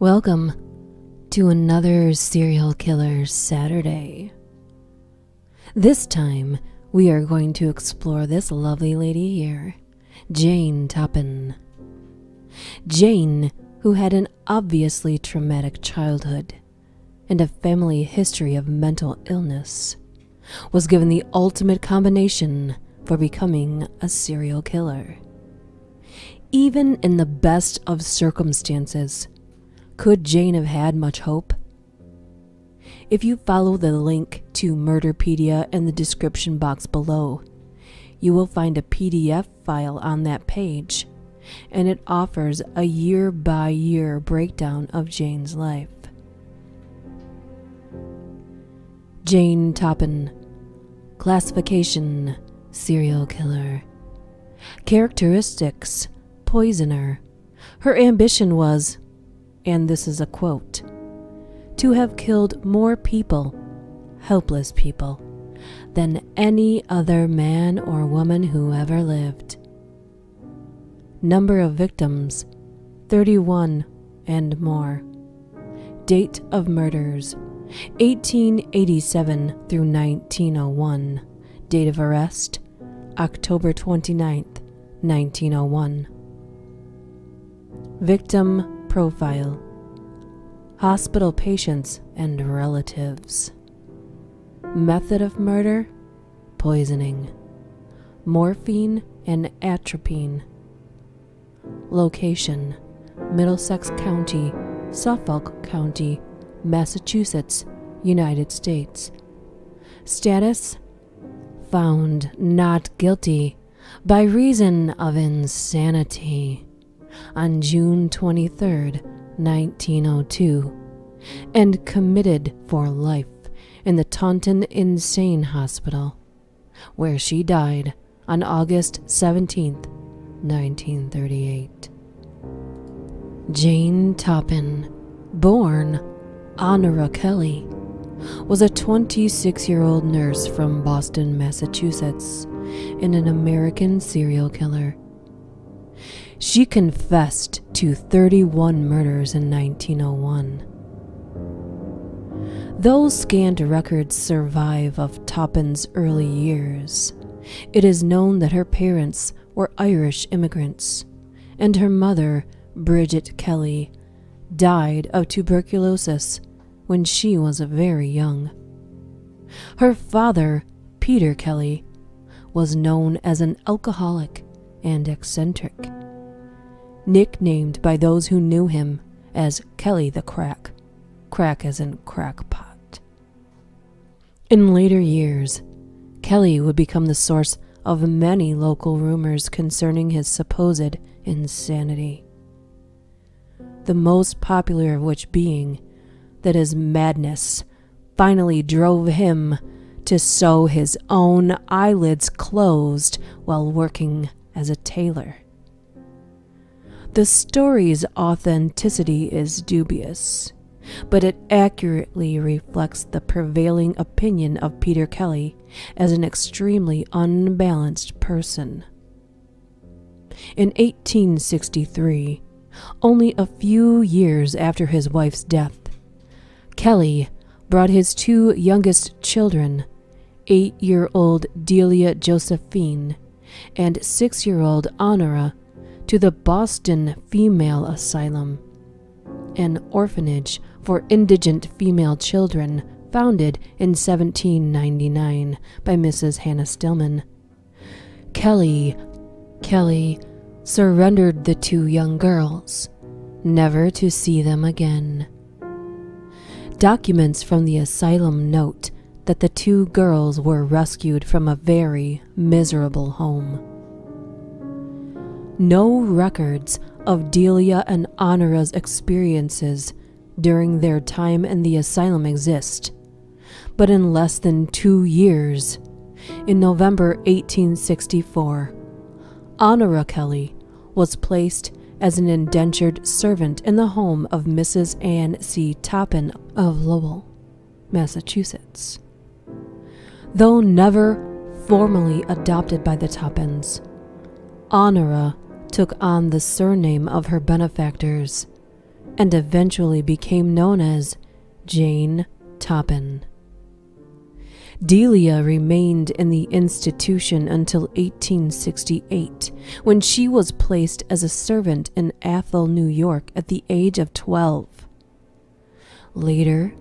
Welcome to another Serial Killer Saturday. This time, we are going to explore this lovely lady here, Jane Toppan. Jane, who had an obviously traumatic childhood and a family history of mental illness, was given the ultimate combination for becoming a serial killer. Even in the best of circumstances, could Jane have had much hope? If you follow the link to Murderpedia in the description box below, you will find a PDF file on that page, and it offers a year by year breakdown of Jane's life. Jane Toppan, Classification Serial Killer, Characteristics Poisoner. Her ambition was, and this is a quote, to have killed more people, helpless people, than any other man or woman who ever lived. Number of victims 31 and more. Date of murders 1887 through 1901. Date of arrest October 29th, 1901. Victim profile Hospital patients and relatives. Method of murder poisoning. Morphine and atropine. Location Middlesex County, Suffolk County, Massachusetts, United States. Status Found not guilty by reason of insanity on June 23, 1902, and committed for life in the Taunton Insane Hospital, where she died on August 17, 1938. Jane Toppan, born Honora Kelly, was a 26 year old nurse from Boston, Massachusetts, and an American serial killer. She confessed to 31 murders in 1901. Though scant records survive of Toppan's early years, it is known that her parents were Irish immigrants, and her mother, Bridget Kelly, died of tuberculosis when she was very young. Her father, Peter Kelly, was known as an alcoholic and eccentric, nicknamed by those who knew him as Kelly the Crack, crack as in crackpot. In later years, Kelly would become the source of many local rumors concerning his supposed insanity. The most popular of which being that his madness finally drove him to sew his own eyelids closed while working as a tailor. The story's authenticity is dubious, but it accurately reflects the prevailing opinion of Peter Kelly as an extremely unbalanced person. In 1863, only a few years after his wife's death, Kelly brought his two youngest children, eight year old Delia Josephine and six year old Honora, to the Boston Female Asylum, an orphanage for indigent female children founded in 1799 by Mrs. Hannah Stillman. Kelly, Kelly surrendered the two young girls, never to see them again. Documents from the asylum note that the two girls were rescued from a very miserable home. No records of Delia and Honora's experiences during their time in the asylum exist, but in less than two years, in November 1864, Honora Kelly was placed as an indentured servant in the home of Mrs. Anne C. Toppan of Lowell, Massachusetts. Though never formally adopted by the Toppans, Honora took on the surname of her benefactors and eventually became known as Jane Toppan. Delia remained in the institution until 1868, when she was placed as a servant in Athol, New York at the age of 12. Later,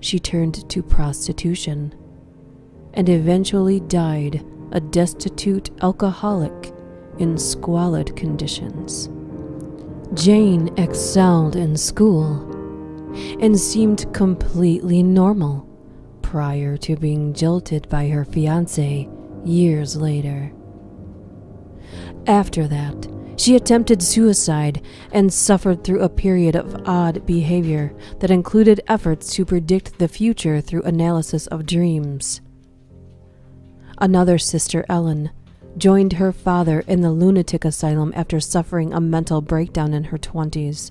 she turned to prostitution and eventually died a destitute alcoholic in squalid conditions. Jane excelled in school and seemed completely normal prior to being jilted by her fiance years later. After that, she attempted suicide and suffered through a period of odd behavior that included efforts to predict the future through analysis of dreams. Another sister, Ellen, joined her father in the lunatic asylum after suffering a mental breakdown in her 20s.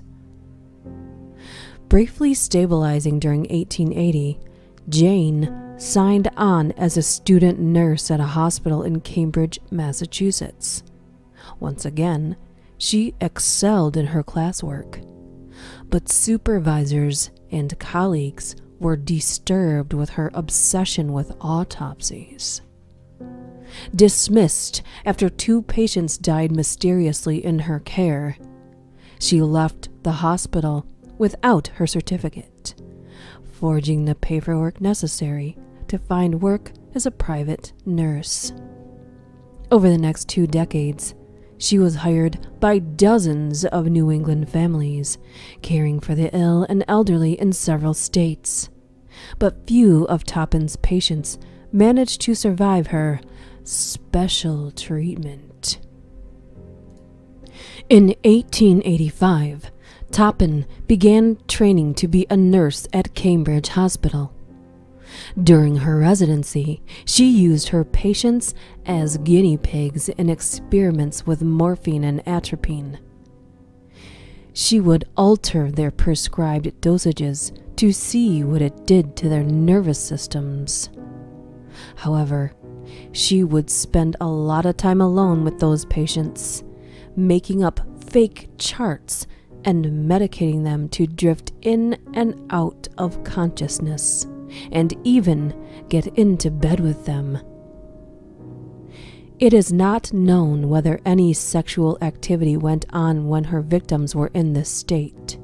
Briefly stabilizing during 1880, Jane signed on as a student nurse at a hospital in Cambridge, Massachusetts. Once again, she excelled in her classwork, but supervisors and colleagues were disturbed with her obsession with autopsies dismissed after two patients died mysteriously in her care. She left the hospital without her certificate, forging the paperwork necessary to find work as a private nurse. Over the next two decades, she was hired by dozens of New England families, caring for the ill and elderly in several states. But few of Toppan's patients managed to survive her special treatment. In 1885, Toppan began training to be a nurse at Cambridge Hospital. During her residency, she used her patients as guinea pigs in experiments with morphine and atropine. She would alter their prescribed dosages to see what it did to their nervous systems. However, she would spend a lot of time alone with those patients, making up fake charts and medicating them to drift in and out of consciousness, and even get into bed with them. It is not known whether any sexual activity went on when her victims were in this state.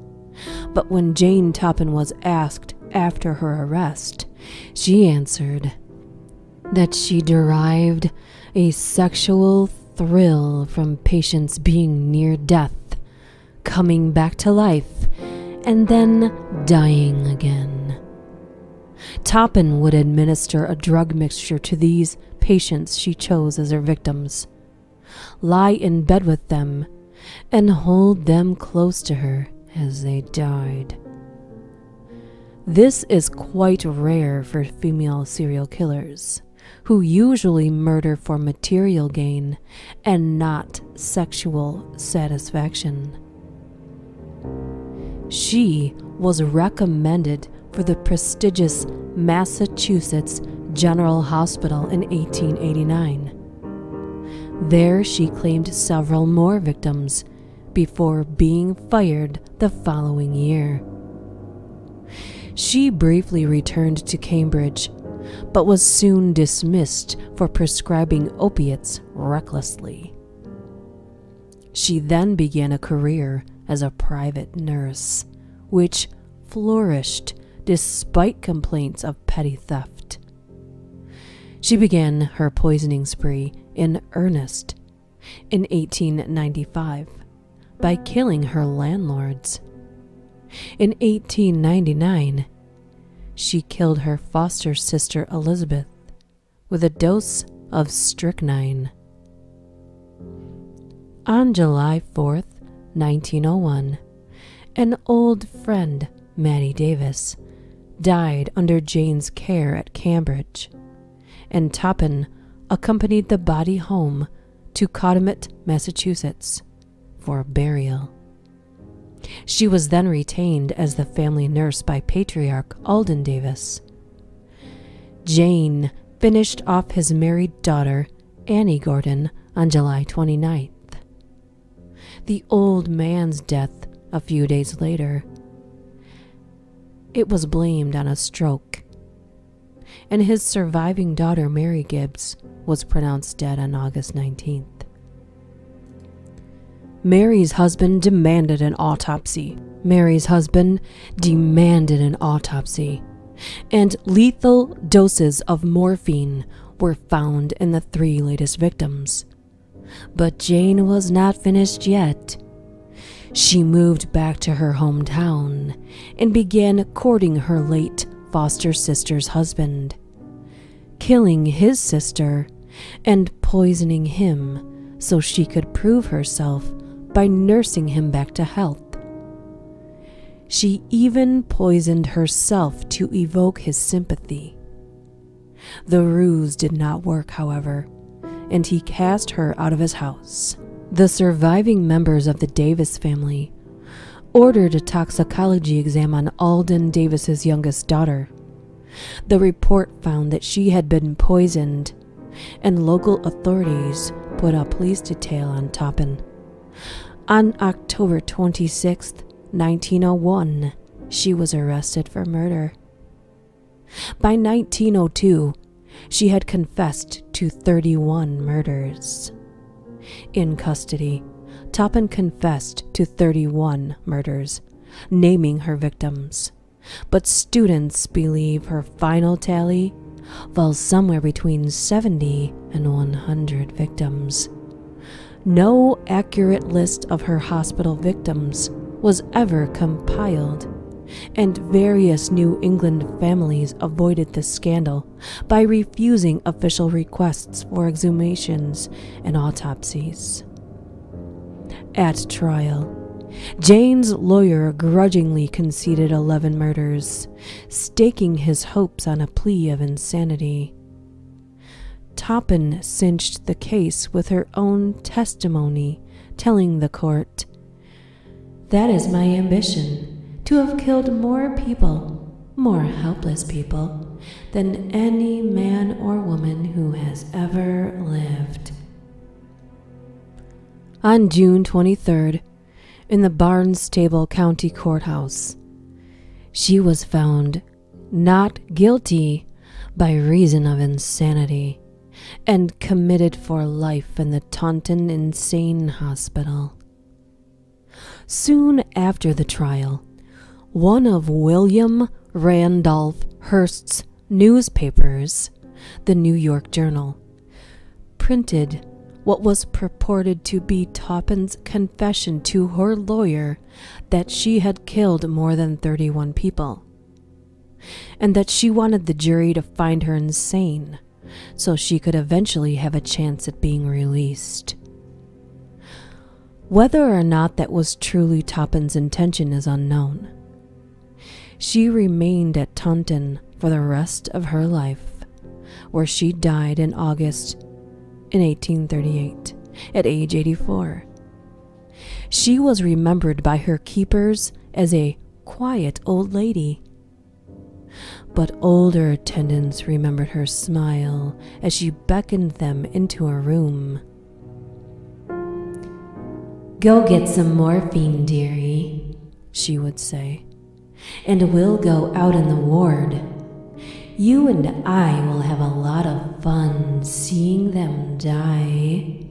But when Jane Toppan was asked after her arrest, she answered, that she derived a sexual thrill from patients being near death, coming back to life, and then dying again. Toppan would administer a drug mixture to these patients she chose as her victims, lie in bed with them, and hold them close to her as they died. This is quite rare for female serial killers who usually murder for material gain and not sexual satisfaction. She was recommended for the prestigious Massachusetts General Hospital in 1889. There she claimed several more victims before being fired the following year. She briefly returned to Cambridge but was soon dismissed for prescribing opiates recklessly. She then began a career as a private nurse, which flourished despite complaints of petty theft. She began her poisoning spree in earnest in 1895 by killing her landlords. In 1899, she killed her foster sister Elizabeth with a dose of strychnine. On July 4th, 1901, an old friend, Mattie Davis, died under Jane's care at Cambridge, and Toppan accompanied the body home to Cataumet, Massachusetts, for burial. She was then retained as the family nurse by patriarch Alden Davis. Jane finished off his married daughter, Annie Gordon, on July 29th. The old man's death, a few days later, it was blamed on a stroke. And his surviving daughter, Mary Gibbs, was pronounced dead on August 19th. Mary's husband demanded an autopsy. Mary's husband demanded an autopsy. And lethal doses of morphine were found in the three latest victims. But Jane was not finished yet. She moved back to her hometown and began courting her late foster sister's husband, killing his sister and poisoning him so she could prove herself by nursing him back to health. She even poisoned herself to evoke his sympathy. The ruse did not work, however, and he cast her out of his house. The surviving members of the Davis family ordered a toxicology exam on Alden Davis's youngest daughter. The report found that she had been poisoned, and local authorities put a police detail on Toppan. On October 26, 1901, she was arrested for murder. By 1902, she had confessed to 31 murders. In custody, Toppan confessed to 31 murders, naming her victims. But students believe her final tally falls somewhere between 70 and 100 victims. No accurate list of her hospital victims was ever compiled, and various New England families avoided the scandal by refusing official requests for exhumations and autopsies. At trial, Jane's lawyer grudgingly conceded 11 murders, staking his hopes on a plea of insanity. Toppan cinched the case with her own testimony, telling the court, That is my ambition, to have killed more people, more helpless people, than any man or woman who has ever lived. On June 23rd, in the Barnstable County Courthouse, she was found not guilty by reason of insanity and committed for life in the Taunton Insane Hospital. Soon after the trial, one of William Randolph Hearst's newspapers, the New York Journal, printed what was purported to be Toppan's confession to her lawyer that she had killed more than 31 people, and that she wanted the jury to find her insane so she could eventually have a chance at being released. Whether or not that was truly Toppan's intention is unknown. She remained at Taunton for the rest of her life, where she died in August in 1838 at age 84. She was remembered by her keepers as a quiet old lady but older attendants remembered her smile as she beckoned them into a room. Go get some morphine, dearie, she would say, and we'll go out in the ward. You and I will have a lot of fun seeing them die.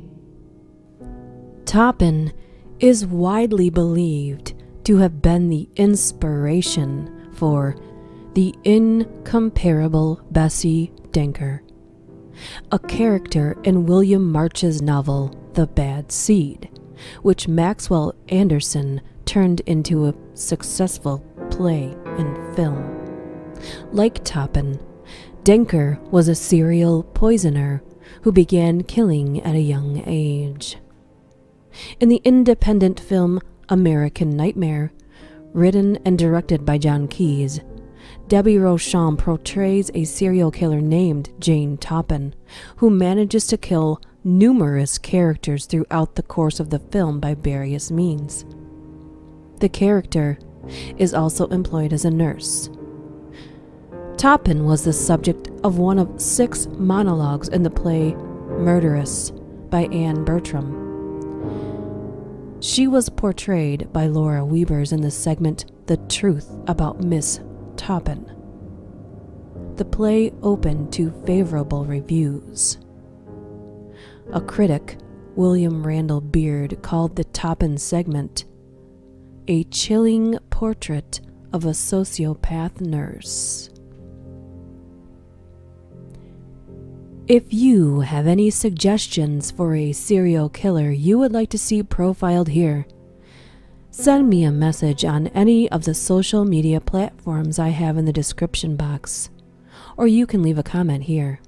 Toppan is widely believed to have been the inspiration for the incomparable Bessie Denker, a character in William March's novel The Bad Seed, which Maxwell Anderson turned into a successful play and film. Like Toppan, Denker was a serial poisoner who began killing at a young age. In the independent film American Nightmare, written and directed by Jon Keeyes, Debbie Rochon portrays a serial killer named Jane Toppan, who manages to kill numerous characters throughout the course of the film by various means. The character is also employed as a nurse. Toppin was the subject of one of six monologues in the play Murderess by Anne Bertram. She was portrayed by Laura Wiebers in the segment The Truth About Miss Toppan. The play opened to favorable reviews. A critic, William Randall Beard, called the Toppan segment a chilling portrait of a sociopath nurse. If you have any suggestions for a serial killer you would like to see profiled here, send me a message on any of the social media platforms I have in the description box, or you can leave a comment here.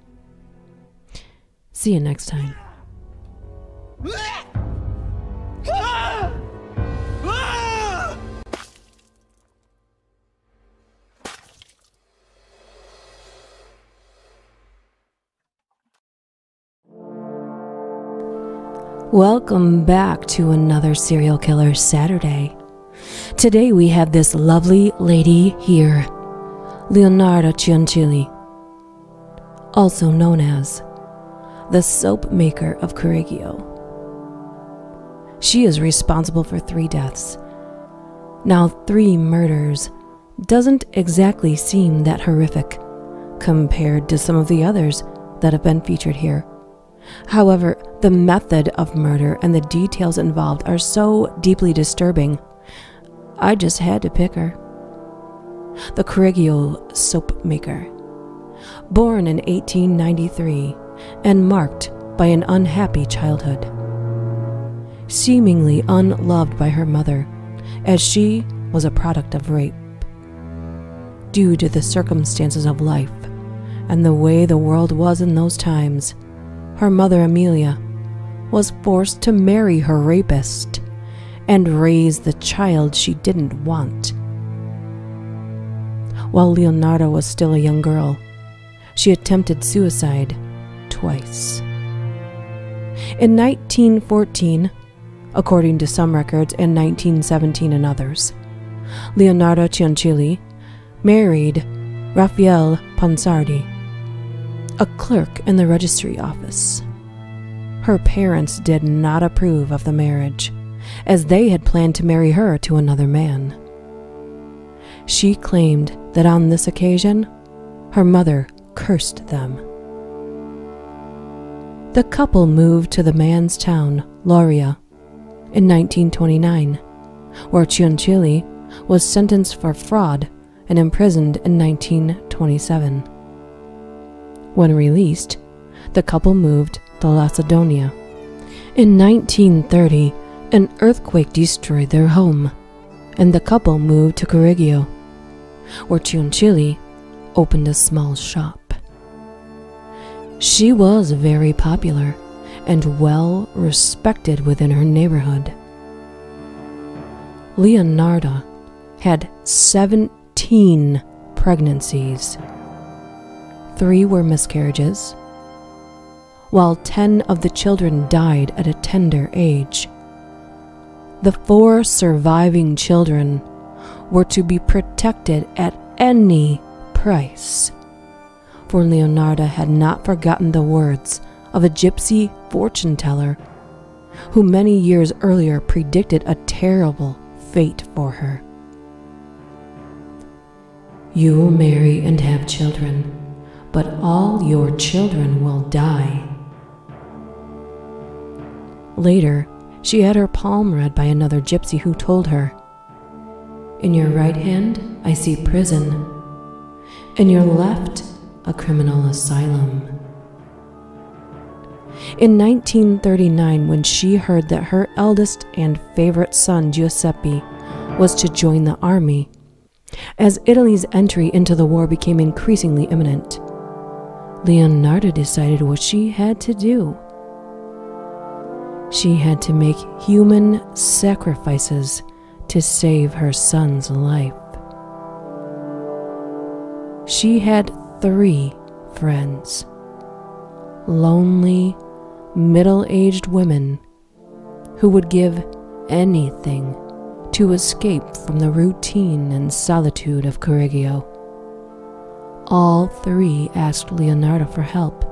See you next time. Welcome back to another Serial Killer Saturday. Today we have this lovely lady here, Leonardo Cianciulli, also known as the soap maker of Correggio. She is responsible for three deaths. Now, three murders doesn't exactly seem that horrific compared to some of the others that have been featured here. However, the method of murder and the details involved are so deeply disturbing, I just had to pick her. The Correggio soap maker. Born in 1893 and marked by an unhappy childhood. Seemingly unloved by her mother, as she was a product of rape. Due to the circumstances of life and the way the world was in those times, her mother Amelia, was forced to marry her rapist and raise the child she didn't want. While Leonardo was still a young girl, she attempted suicide twice. In 1914, according to some records, and 1917 in others, Leonardo Cianciulli married Raphael Ponsardi, a clerk in the registry office. Her parents did not approve of the marriage, as they had planned to marry her to another man. She claimed that on this occasion, her mother cursed them. The couple moved to the man's town, Lauria, in 1929, where Cianciulli was sentenced for fraud and imprisoned in 1927. When released, the couple moved to Lacedonia. In 1930, an earthquake destroyed their home, and the couple moved to Correggio, where Cianciulli opened a small shop. She was very popular and well respected within her neighborhood. Leonarda had 17 pregnancies three were miscarriages, while 10 of the children died at a tender age. The four surviving children were to be protected at any price, for Leonarda had not forgotten the words of a gypsy fortune teller who many years earlier predicted a terrible fate for her. You will marry and have children but all your children will die. Later, she had her palm read by another gypsy who told her, In your right hand, I see prison. In your left, a criminal asylum. In 1939, when she heard that her eldest and favorite son, Giuseppe, was to join the army, as Italy's entry into the war became increasingly imminent, Leonarda decided what she had to do. She had to make human sacrifices to save her son's life. She had three friends lonely, middle aged women who would give anything to escape from the routine and solitude of Correggio. All three asked Leonardo for help,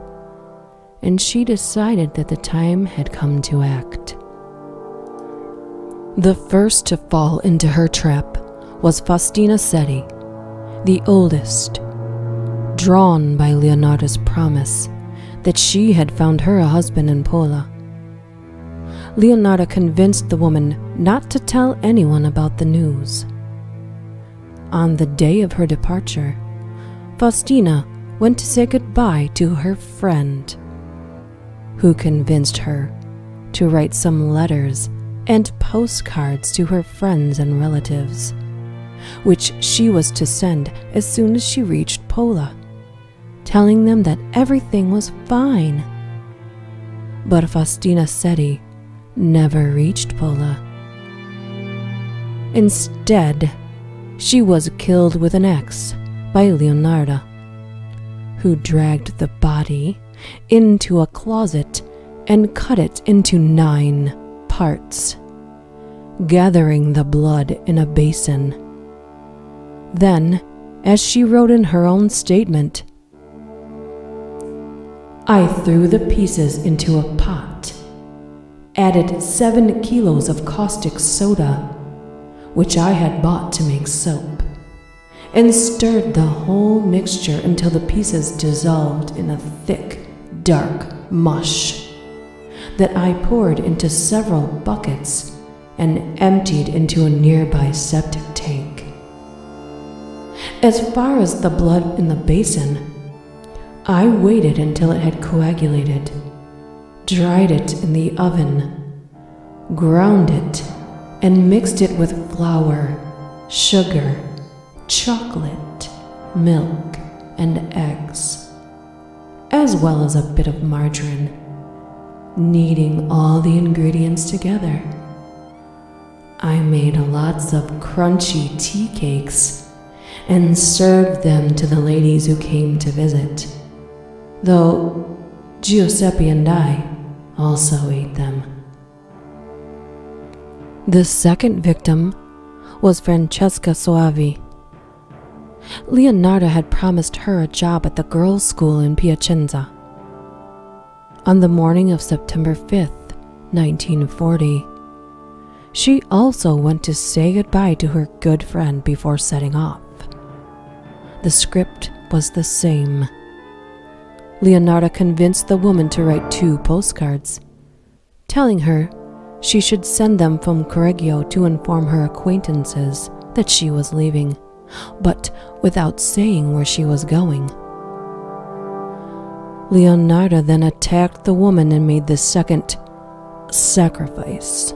and she decided that the time had come to act. The first to fall into her trap was Faustina Setti, the oldest, drawn by Leonardo's promise that she had found her a husband in Pola. Leonardo convinced the woman not to tell anyone about the news. On the day of her departure, Faustina went to say goodbye to her friend, who convinced her to write some letters and postcards to her friends and relatives, which she was to send as soon as she reached Pola, telling them that everything was fine. But Faustina Setti never reached Pola. Instead, she was killed with an axe by Leonarda, who dragged the body into a closet and cut it into nine parts, gathering the blood in a basin. Then, as she wrote in her own statement, I threw the pieces into a pot, added seven kilos of caustic soda, which I had bought to make soap, and stirred the whole mixture until the pieces dissolved in a thick, dark mush that I poured into several buckets and emptied into a nearby septic tank. As far as the blood in the basin, I waited until it had coagulated, dried it in the oven, ground it, and mixed it with flour, sugar, chocolate, milk, and eggs, as well as a bit of margarine kneading all the ingredients together. I made lots of crunchy tea cakes and served them to the ladies who came to visit, though Giuseppe and I also ate them. The second victim was Francesca Soavi. Leonarda had promised her a job at the girls' school in Piacenza. On the morning of September 5th, 1940, she also went to say goodbye to her good friend before setting off. The script was the same. Leonardo convinced the woman to write two postcards, telling her she should send them from Correggio to inform her acquaintances that she was leaving, but without saying where she was going. Leonarda then attacked the woman and made the second sacrifice.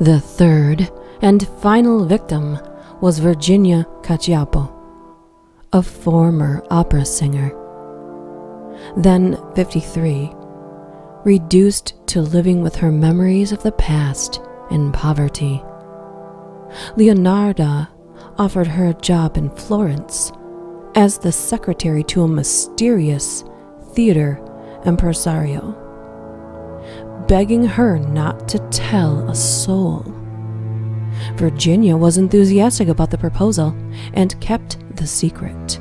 The third and final victim was Virginia Cacioppo, a former opera singer. Then 53, reduced to living with her memories of the past in poverty. Leonarda offered her a job in Florence as the secretary to a mysterious theater impresario, begging her not to tell a soul. Virginia was enthusiastic about the proposal and kept the secret.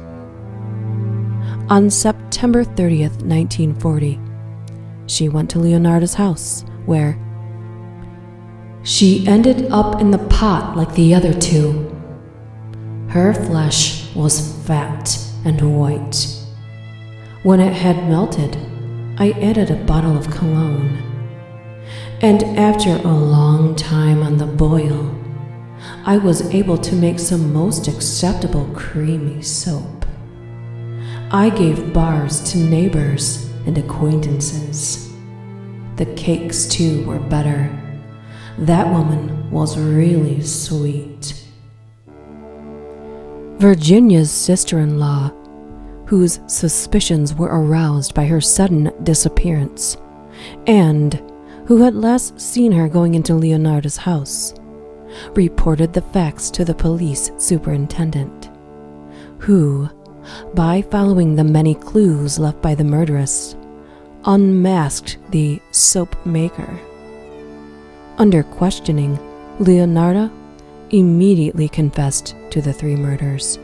On September 30th, 1940, she went to Leonardo's house, where she ended up in the pot like the other two. Her flesh was fat and white. When it had melted, I added a bottle of cologne. And after a long time on the boil, I was able to make some most acceptable creamy soap. I gave bars to neighbors and acquaintances. The cakes, too, were better. That woman was really sweet. Virginia's sister in law, whose suspicions were aroused by her sudden disappearance, and who had last seen her going into Leonardo's house, reported the facts to the police superintendent, who, by following the many clues left by the murderess, unmasked the soap maker. Under questioning, Leonarda immediately confessed to the three murders.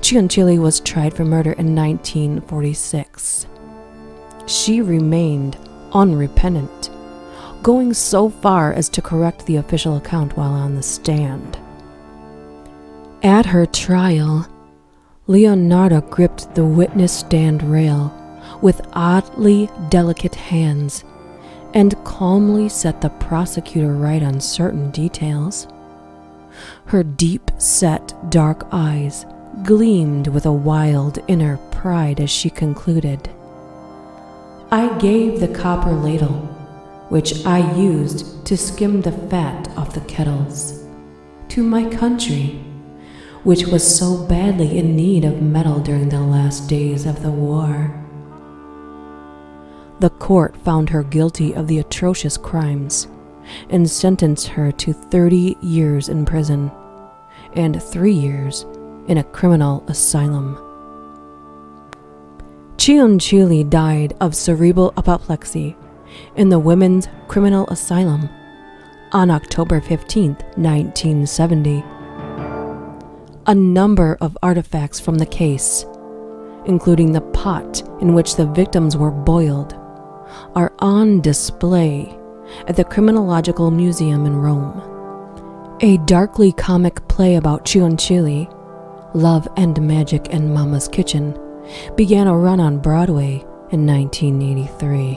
Cianciulli was tried for murder in 1946. She remained unrepentant, going so far as to correct the official account while on the stand. At her trial, Leonardo gripped the witness stand rail with oddly delicate hands and calmly set the prosecutor right on certain details. Her deep set dark eyes gleamed with a wild inner pride as she concluded. I gave the copper ladle, which I used to skim the fat off the kettles, to my country which was so badly in need of metal during the last days of the war. The court found her guilty of the atrocious crimes and sentenced her to 30 years in prison and three years in a criminal asylum. Cianciulli died of cerebral apoplexy in the Women's Criminal Asylum on October 15, 1970 a number of artifacts from the case, including the pot in which the victims were boiled, are on display at the Criminological Museum in Rome. A darkly comic play about Chili, Love and Magic and Mama's Kitchen, began a run on Broadway in 1983.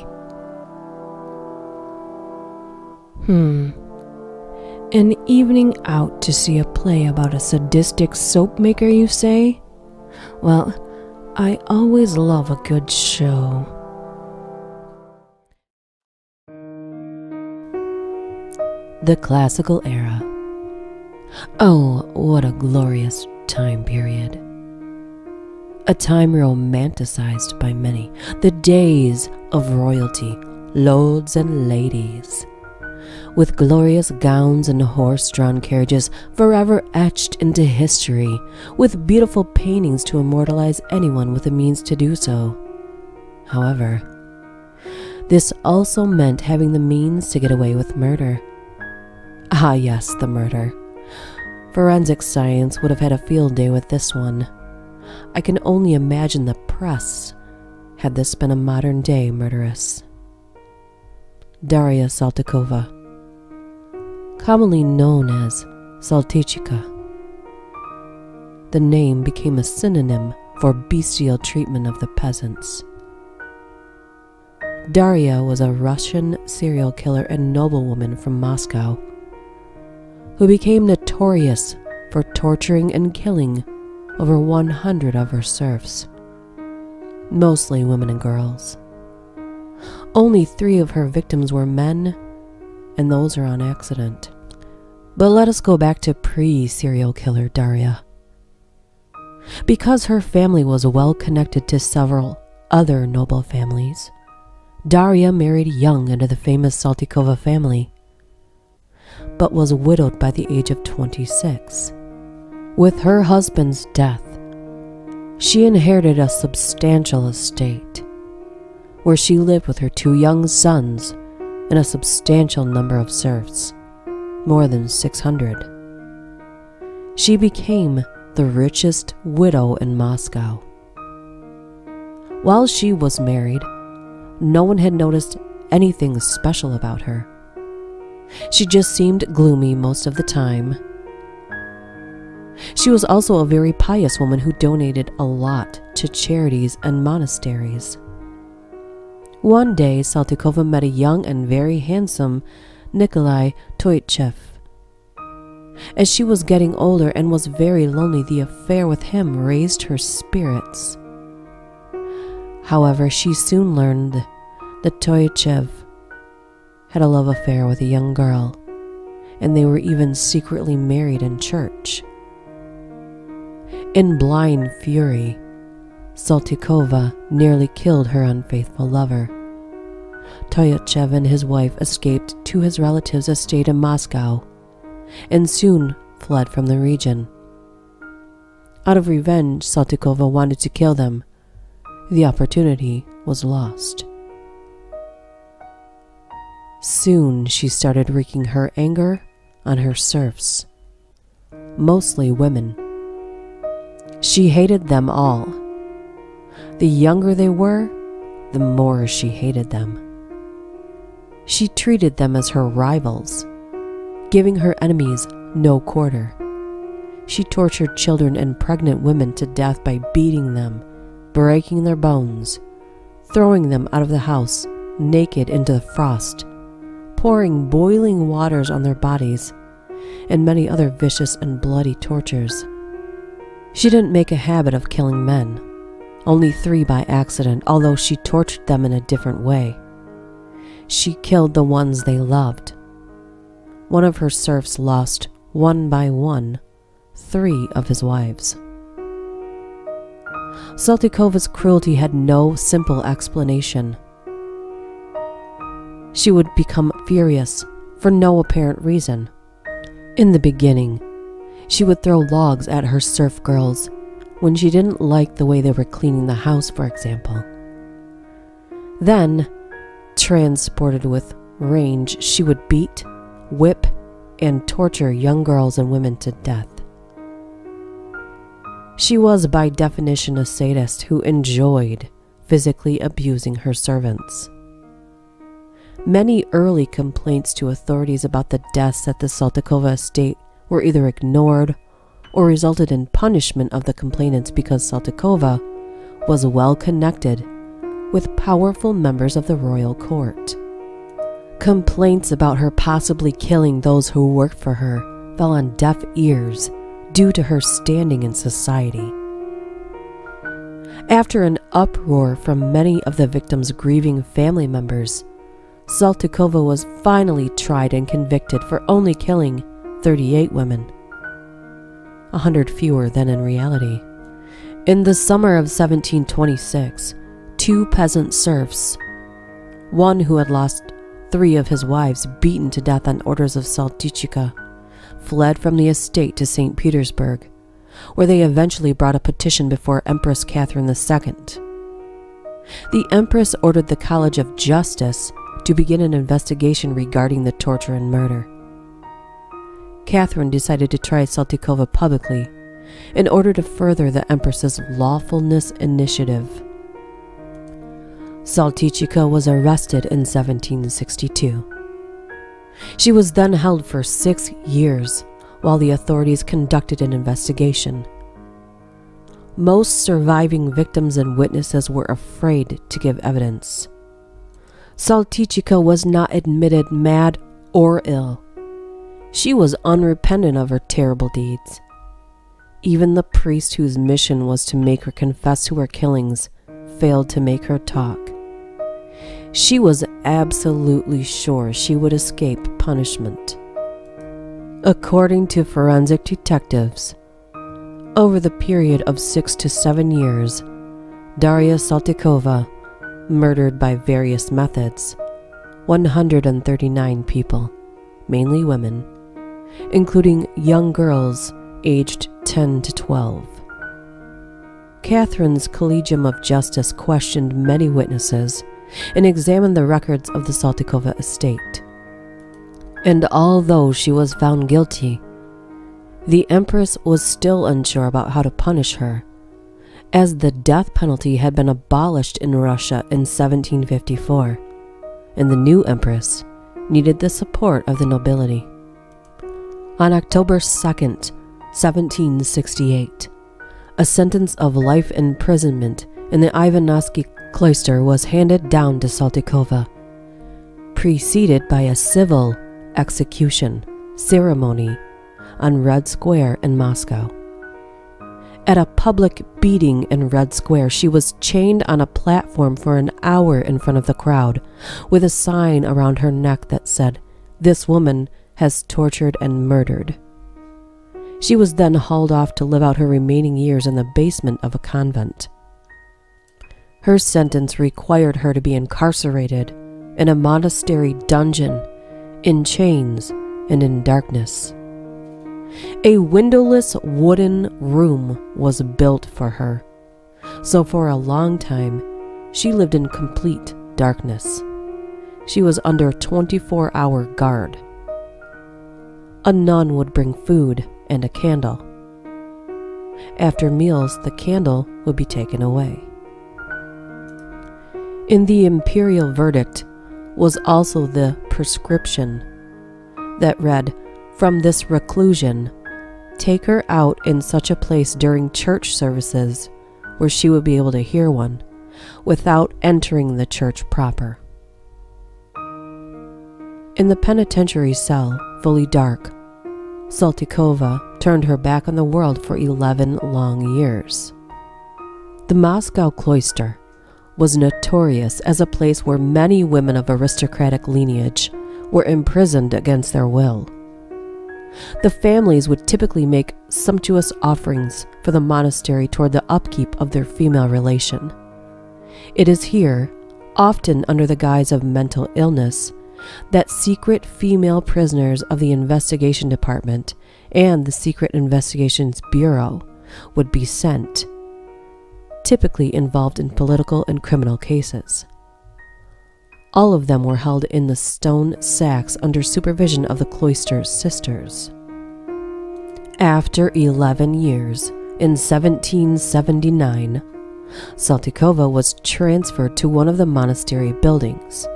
Hmm. An evening out to see a play about a sadistic soap maker, you say? Well, I always love a good show. The Classical Era. Oh, what a glorious time period. A time romanticized by many, the days of royalty, lords and ladies with glorious gowns and horse drawn carriages forever etched into history, with beautiful paintings to immortalize anyone with the means to do so. However, this also meant having the means to get away with murder. Ah, yes, the murder. Forensic science would have had a field day with this one. I can only imagine the press had this been a modern day murderess. Daria Saltykova commonly known as Saltychikha. The name became a synonym for bestial treatment of the peasants. Daria was a Russian serial killer and noblewoman from Moscow who became notorious for torturing and killing over 100 of her serfs, mostly women and girls. Only three of her victims were men and those are on accident. But let us go back to pre serial killer Daria. Because her family was well connected to several other noble families, Daria married young into the famous Saltykova family, but was widowed by the age of 26. With her husband's death, she inherited a substantial estate, where she lived with her two young sons and a substantial number of serfs, more than 600. She became the richest widow in Moscow. While she was married, no one had noticed anything special about her. She just seemed gloomy most of the time. She was also a very pious woman who donated a lot to charities and monasteries. One day, Saltykova met a young and very handsome Nikolai Tyutchev. As she was getting older and was very lonely, the affair with him raised her spirits. However, she soon learned that Tyutchev had a love affair with a young girl, and they were even secretly married in church. In blind fury, Saltykova nearly killed her unfaithful lover. Tyutchev and his wife escaped to his relatives' estate in Moscow and soon fled from the region. Out of revenge, Saltykova wanted to kill them. The opportunity was lost. Soon she started wreaking her anger on her serfs, mostly women. She hated them all the younger they were, the more she hated them. She treated them as her rivals, giving her enemies no quarter. she tortured children and pregnant women to death by beating them, breaking their bones, throwing them out of the house naked into the frost, pouring boiling waters on their bodies, and many other vicious and bloody tortures. She didn't make a habit of killing men, only three by accident, although she tortured them in a different way. She killed the ones they loved. One of her serfs lost, one by one, three of his wives. Saltykova's cruelty had no simple explanation. She would become furious for no apparent reason. In the beginning, she would throw logs at her serf girls when she didn't like the way they were cleaning the house, for example. Then, transported with rage, she would beat, whip, and torture young girls and women to death. She was, by definition, a sadist who enjoyed physically abusing her servants. Many early complaints to authorities about the deaths at the Saltykova estate were either ignored or resulted in punishment of the complainants because Saltykova was well connected with powerful members of the royal court. Complaints about her possibly killing those who worked for her fell on deaf ears due to her standing in society. After an uproar from many of the victims' grieving family members, Saltykova was finally tried and convicted for only killing 38 women, a hundred fewer than in reality. In the summer of 1726, two peasant serfs, one who had lost three of his wives beaten to death on orders of Saltychikha, fled from the estate to St. Petersburg, where they eventually brought a petition before Empress Catherine II. The Empress ordered the College of Justice to begin an investigation regarding the torture and murder. Catherine decided to try Saltykova publicly in order to further the Empress's lawfulness initiative. Saltychikha was arrested in 1762. She was then held for six years while the authorities conducted an investigation. Most surviving victims and witnesses were afraid to give evidence. Saltychikha was not admitted mad or ill. She was unrepentant of her terrible deeds. Even the priest whose mission was to make her confess to her killings failed to make her talk. She was absolutely sure she would escape punishment. According to forensic detectives, over the period of six to seven years, Darya Saltykova murdered by various methods 139 people, mainly women, including young girls aged 10 to 12. Catherine's Collegium of Justice questioned many witnesses and examined the records of the Saltykova estate. And although she was found guilty, the Empress was still unsure about how to punish her, as the death penalty had been abolished in Russia in 1754, and the new Empress needed the support of the nobility. On October 2nd, 1768, a sentence of life imprisonment in the Ivanovsky cloister was handed down to Saltykova, preceded by a civil execution ceremony on Red Square in Moscow. At a public beating in Red Square, she was chained on a platform for an hour in front of the crowd, with a sign around her neck that said, This woman has tortured and murdered. She was then hauled off to live out her remaining years in the basement of a convent. Her sentence required her to be incarcerated in a monastery dungeon, in chains and in darkness. A windowless wooden room was built for her, so for a long time she lived in complete darkness. She was under 24 hour guard. A nun would bring food and a candle. After meals, the candle would be taken away. In the imperial verdict was also the prescription that read, From this reclusion, take her out in such a place during church services where she would be able to hear one without entering the church proper. In the penitentiary cell, fully dark, Saltykova turned her back on the world for 11 long years. The Moscow cloister was notorious as a place where many women of aristocratic lineage were imprisoned against their will. The families would typically make sumptuous offerings for the monastery toward the upkeep of their female relation. It is here, often under the guise of mental illness, that secret female prisoners of the investigation department and the Secret Investigations Bureau would be sent, typically involved in political and criminal cases. All of them were held in the stone sacks under supervision of the cloister's sisters. After 11 years, in 1779, Saltykova was transferred to one of the monastery buildings.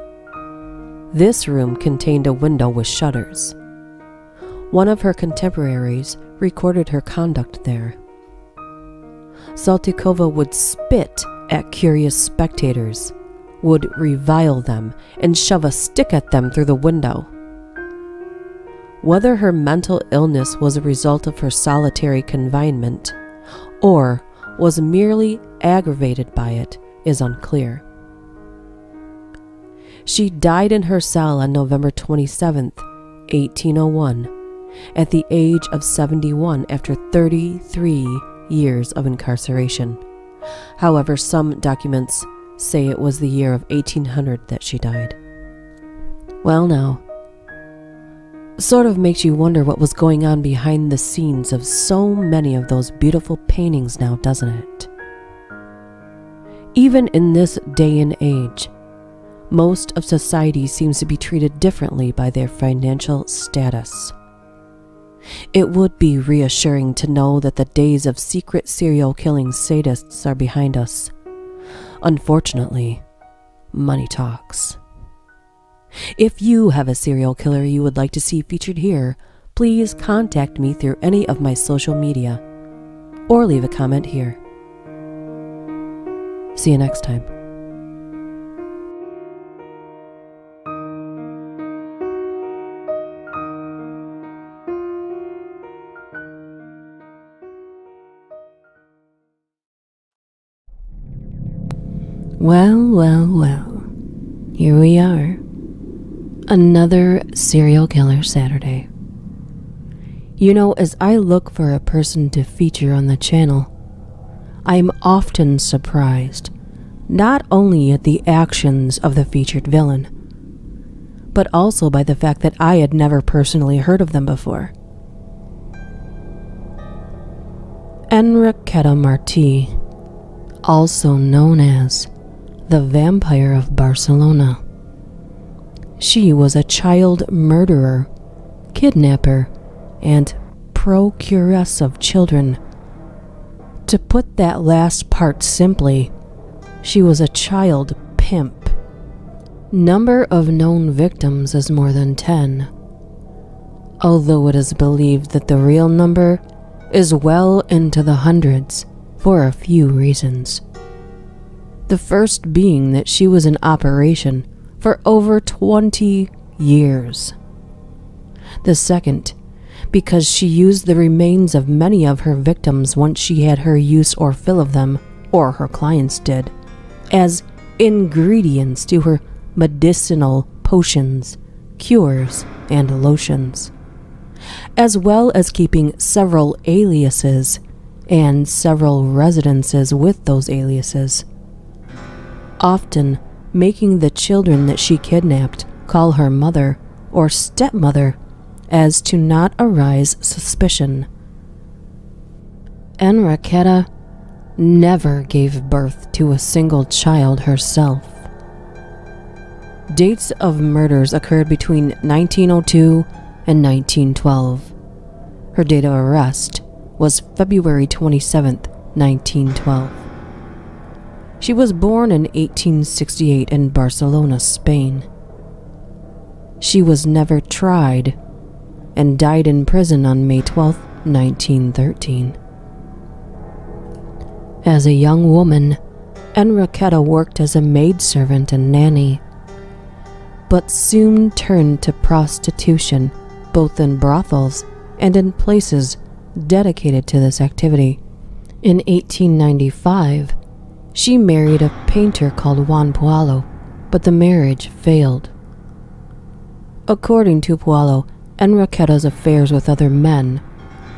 This room contained a window with shutters. One of her contemporaries recorded her conduct there. Saltykova would spit at curious spectators would revile them and shove a stick at them through the window. Whether her mental illness was a result of her solitary confinement or was merely aggravated by it is unclear. She died in her cell on November 27, 1801, at the age of 71 after 33 years of incarceration. However, some documents say it was the year of 1800 that she died. Well, now, sort of makes you wonder what was going on behind the scenes of so many of those beautiful paintings now, doesn't it? Even in this day and age, most of society seems to be treated differently by their financial status. It would be reassuring to know that the days of secret serial killing sadists are behind us Unfortunately, money talks. If you have a serial killer you would like to see featured here, please contact me through any of my social media or leave a comment here. See you next time. Well, well, well. Here we are. Another serial killer Saturday. You know, as I look for a person to feature on the channel, I am often surprised not only at the actions of the featured villain, but also by the fact that I had never personally heard of them before. Enriqueta Martí, also known as the Vampire of Barcelona. She was a child murderer, kidnapper, and procuress of children. To put that last part simply, she was a child pimp. Number of known victims is more than 10, although it is believed that the real number is well into the hundreds for a few reasons. The first being that she was in operation for over 20 years. The second, because she used the remains of many of her victims once she had her use or fill of them, or her clients did, as ingredients to her medicinal potions, cures, and lotions, as well as keeping several aliases and several residences with those aliases often making the children that she kidnapped call her mother or stepmother as to not arise suspicion. Enriqueta never gave birth to a single child herself. Dates of murders occurred between 1902 and 1912. Her date of arrest was February 27, 1912. She was born in 1868 in Barcelona, Spain. She was never tried and died in prison on May 12, 1913. As a young woman, Enriqueta worked as a maidservant and nanny, but soon turned to prostitution both in brothels and in places dedicated to this activity. In 1895, she married a painter called Juan Pujaló, but the marriage failed. According to Pujaló, Enriqueta's affairs with other men,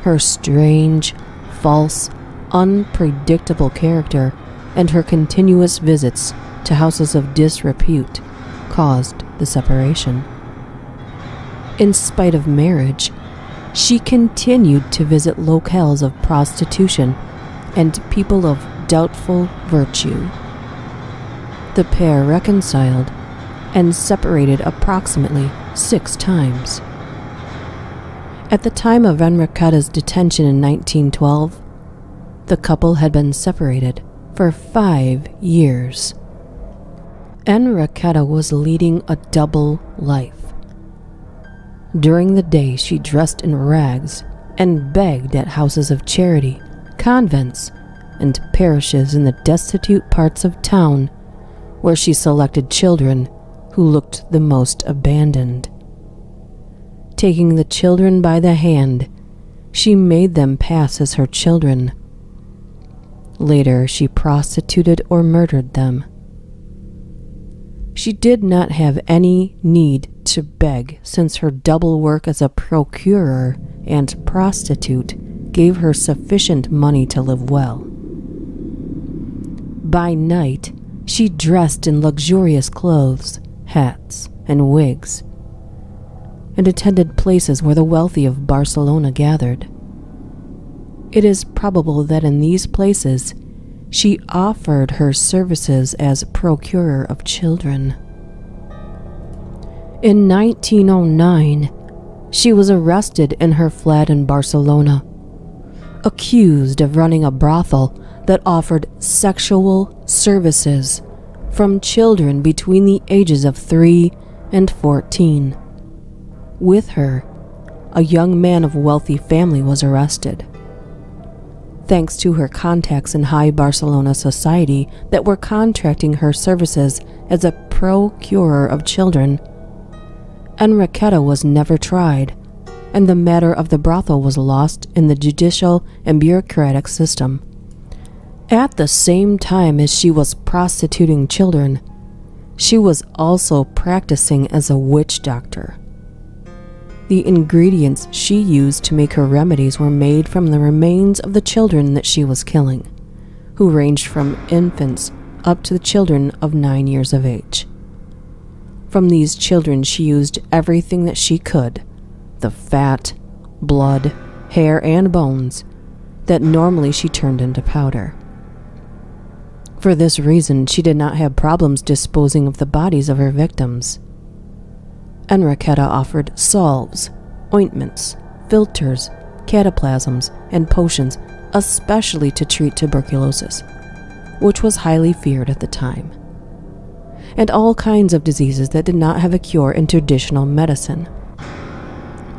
her strange, false, unpredictable character, and her continuous visits to houses of disrepute caused the separation. In spite of marriage, she continued to visit locales of prostitution and people of doubtful virtue. The pair reconciled and separated approximately six times. At the time of Enriqueta's detention in 1912, the couple had been separated for five years. Enriqueta was leading a double life. During the day, she dressed in rags and begged at houses of charity, convents, and perishes in the destitute parts of town where she selected children who looked the most abandoned. Taking the children by the hand, she made them pass as her children. Later, she prostituted or murdered them. She did not have any need to beg since her double work as a procurer and prostitute gave her sufficient money to live well. By night, she dressed in luxurious clothes, hats, and wigs, and attended places where the wealthy of Barcelona gathered. It is probable that in these places she offered her services as procurer of children. In 1909, she was arrested in her flat in Barcelona, accused of running a brothel that offered sexual services from children between the ages of 3 and 14. With her, a young man of wealthy family was arrested thanks to her contacts in high Barcelona society that were contracting her services as a procurer of children. Enriqueta was never tried, and the matter of the brothel was lost in the judicial and bureaucratic system. At the same time as she was prostituting children, she was also practicing as a witch doctor. The ingredients she used to make her remedies were made from the remains of the children that she was killing, who ranged from infants up to the children of nine years of age. From these children, she used everything that she could the fat, blood, hair, and bones that normally she turned into powder. For this reason, she did not have problems disposing of the bodies of her victims. Enriqueta offered salves, ointments, filters, cataplasms, and potions, especially to treat tuberculosis, which was highly feared at the time, and all kinds of diseases that did not have a cure in traditional medicine.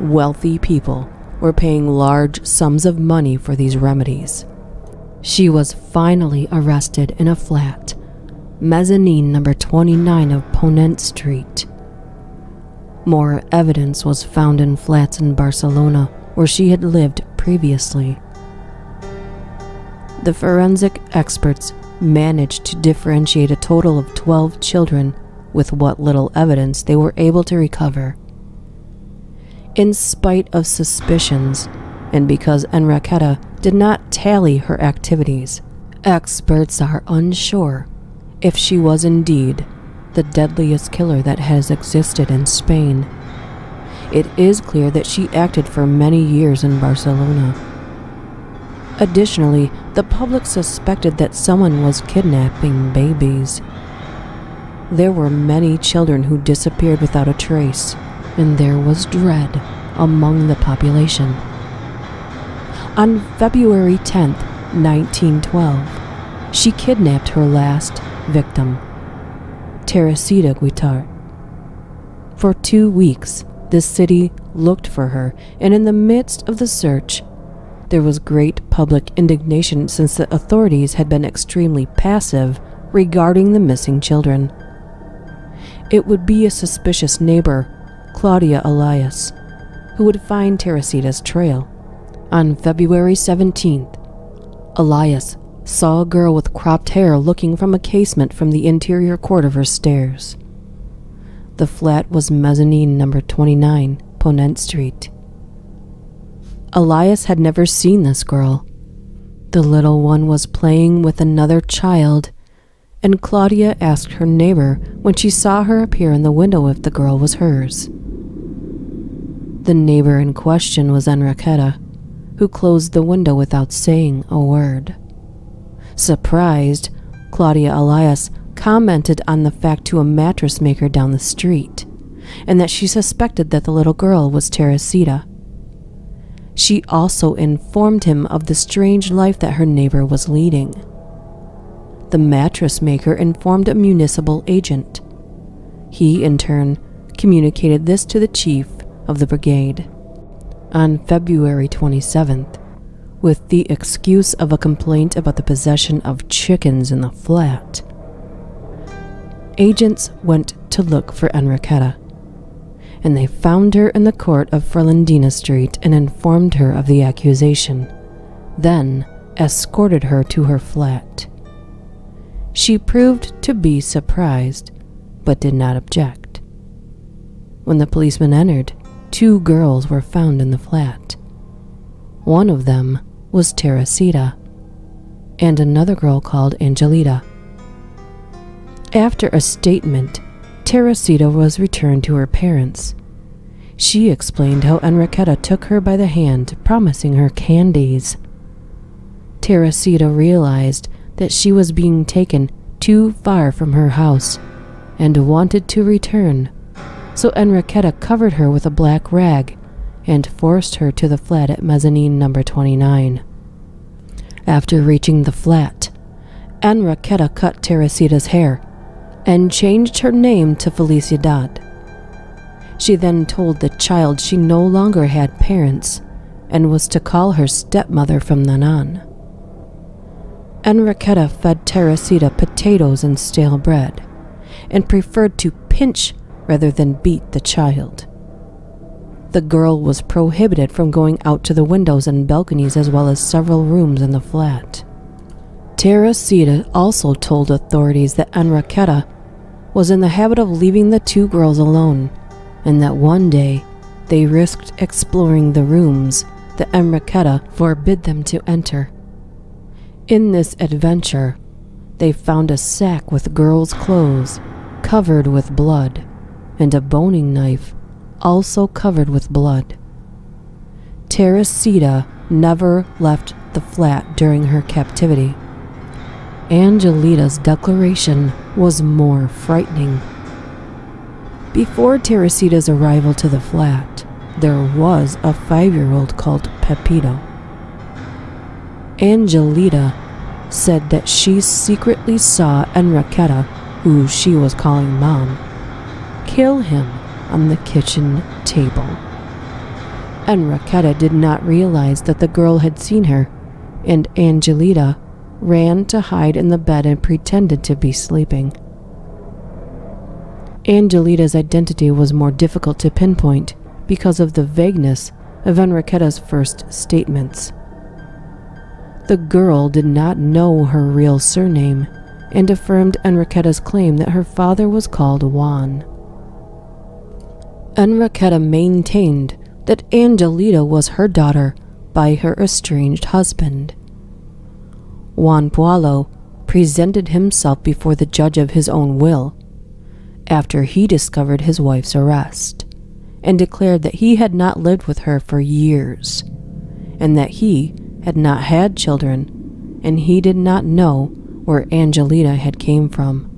Wealthy people were paying large sums of money for these remedies. She was finally arrested in a flat, mezzanine number 29 of Ponent Street more evidence was found in flats in Barcelona where she had lived previously. The forensic experts managed to differentiate a total of 12 children with what little evidence they were able to recover. In spite of suspicions, and because Enriqueta did not tally her activities, experts are unsure if she was indeed the deadliest killer that has existed in Spain. It is clear that she acted for many years in Barcelona. Additionally, the public suspected that someone was kidnapping babies. There were many children who disappeared without a trace, and there was dread among the population. On February 10, 1912, she kidnapped her last victim. Teresita Guitart. For two weeks, the city looked for her, and in the midst of the search, There was great public indignation since the authorities had been extremely passive regarding the missing children. It would be a suspicious neighbor, Claudia Elias, who would find Teresita's trail. On February 17th, Elias saw a girl with cropped hair looking from a casement from the interior court of her stairs. The flat was mezzanine number 29, Ponent Street. Elias had never seen this girl. The little one was playing with another child, and Claudia asked her neighbor when she saw her appear in the window if the girl was hers. The neighbor in question was Enriqueta, who closed the window without saying a word. Surprised, Claudia Elias commented on the fact to a mattress maker down the street, and that she suspected that the little girl was Teresita. She also informed him of the strange life that her neighbor was leading. The mattress maker informed a municipal agent. He, in turn, communicated this to the chief of the brigade. On February 27th, with the excuse of a complaint about the possession of chickens in the flat. Agents went to look for Enriqueta, and they found her in the court of Ferlandina Street and informed her of the accusation, then escorted her to her flat. She proved to be surprised, but did not object. When the policeman entered, two girls were found in the flat. One of them was Teresita, and another girl called Angelita. After a statement, Teresita was returned to her parents. She explained how Enriqueta took her by the hand, promising her candies. Teresita realized that she was being taken too far from her house and wanted to return, so Enriqueta covered her with a black rag and forced her to the flat at mezzanine number 29. After reaching the flat, Enriqueta cut Teresita's hair and changed her name to Felicidad. She then told the child she no longer had parents and was to call her stepmother from then on. Enriqueta fed Teresita potatoes and stale bread and preferred to pinch rather than beat the child. The girl was prohibited from going out to the windows and balconies as well as several rooms in the flat. Teresita also told authorities that Enriqueta was in the habit of leaving the two girls alone, and that one day they risked exploring the rooms that Enriqueta forbid them to enter. In this adventure, they found a sack with girls' clothes covered with blood and a boning knife also covered with blood. Teresita never left the flat during her captivity. Angelita's declaration was more frightening. Before Teresita's arrival to the flat, there was a five year old called Pepito. Angelita said that she secretly saw Enriqueta, who she was calling Mom, kill him on the kitchen table. Enriqueta did not realize that the girl had seen her, and Angelita ran to hide in the bed and pretended to be sleeping. Angelita's identity was more difficult to pinpoint because of the vagueness of Enriqueta's first statements. The girl did not know her real surname and affirmed Enriqueta's claim that her father was called Juan. Enriqueta maintained that Angelita was her daughter by her estranged husband. Juan Pujaló presented himself before the judge of his own will after he discovered his wife's arrest and declared that he had not lived with her for years and that he had not had children and he did not know where Angelita had came from.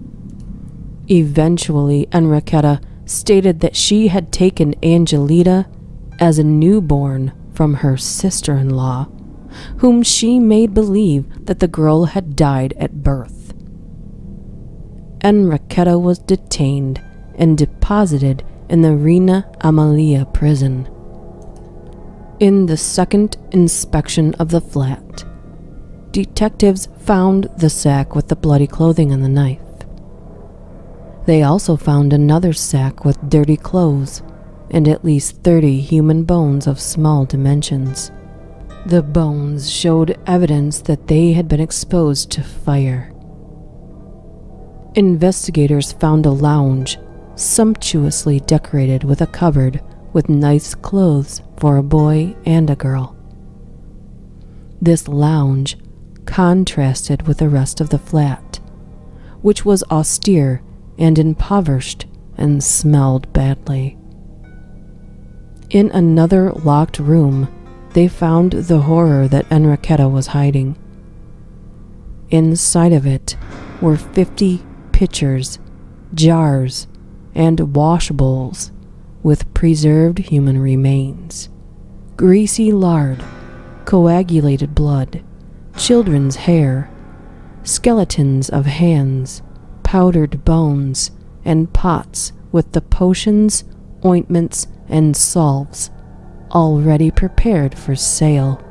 Eventually, Enriqueta stated that she had taken Angelita as a newborn from her sister in law, whom she made believe that the girl had died at birth. Enriqueta was detained and deposited in the Reina Amalia prison. In the second inspection of the flat, detectives found the sack with the bloody clothing and the knife. They also found another sack with dirty clothes and at least 30 human bones of small dimensions. The bones showed evidence that they had been exposed to fire. Investigators found a lounge sumptuously decorated with a cupboard with nice clothes for a boy and a girl. This lounge contrasted with the rest of the flat, which was austere and impoverished and smelled badly. In another locked room, they found the horror that Enriqueta was hiding. Inside of it were 50 pitchers, jars, and wash bowls with preserved human remains, greasy lard, coagulated blood, children's hair, skeletons of hands, powdered bones, and pots with the potions, ointments, and salves already prepared for sale.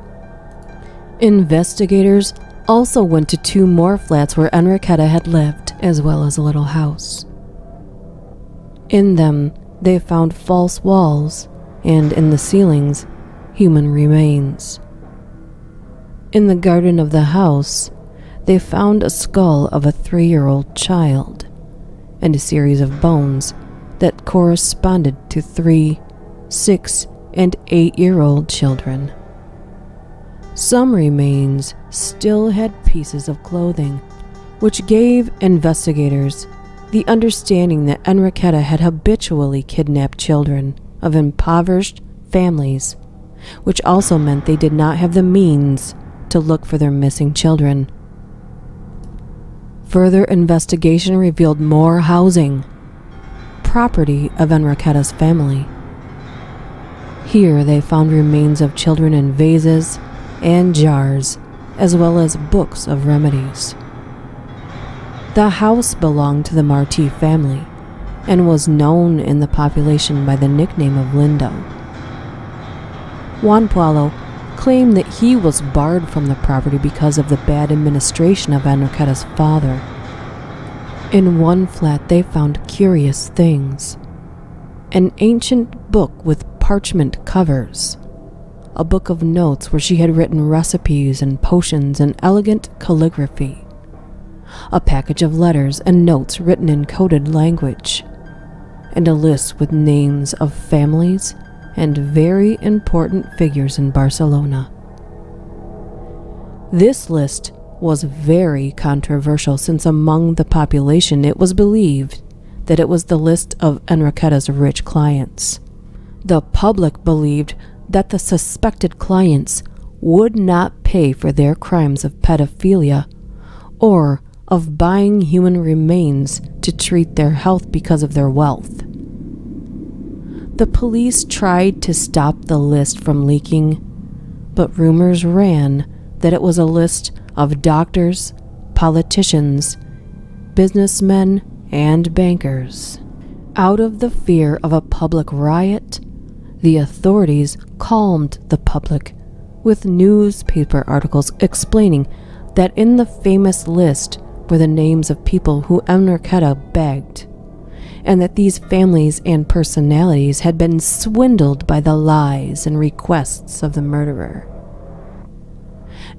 Investigators also went to two more flats where Enriqueta had lived, as well as a little house. In them, they found false walls, and in the ceilings, human remains. In the garden of the house, they found a skull of a three year old child and a series of bones that corresponded to three, six, and eight year old children. Some remains still had pieces of clothing, which gave investigators the understanding that Enriqueta had habitually kidnapped children of impoverished families, which also meant they did not have the means to look for their missing children. Further investigation revealed more housing, property of Enriqueta's family. Here they found remains of children in vases and jars, as well as books of remedies. The house belonged to the Marti family and was known in the population by the nickname of Lindo. Juan Pujaló claimed that he was barred from the property because of the bad administration of Enriqueta's father. In one flat, they found curious things. An ancient book with parchment covers, a book of notes where she had written recipes and potions in elegant calligraphy, a package of letters and notes written in coded language, and a list with names of families and very important figures in Barcelona. This list was very controversial since among the population it was believed that it was the list of Enriqueta's rich clients. The public believed that the suspected clients would not pay for their crimes of pedophilia or of buying human remains to treat their health because of their wealth. The police tried to stop the list from leaking, but rumors ran that it was a list of doctors, politicians, businessmen, and bankers. Out of the fear of a public riot, the authorities calmed the public with newspaper articles explaining that in the famous list were the names of people who Enriqueta begged and that these families and personalities had been swindled by the lies and requests of the murderer.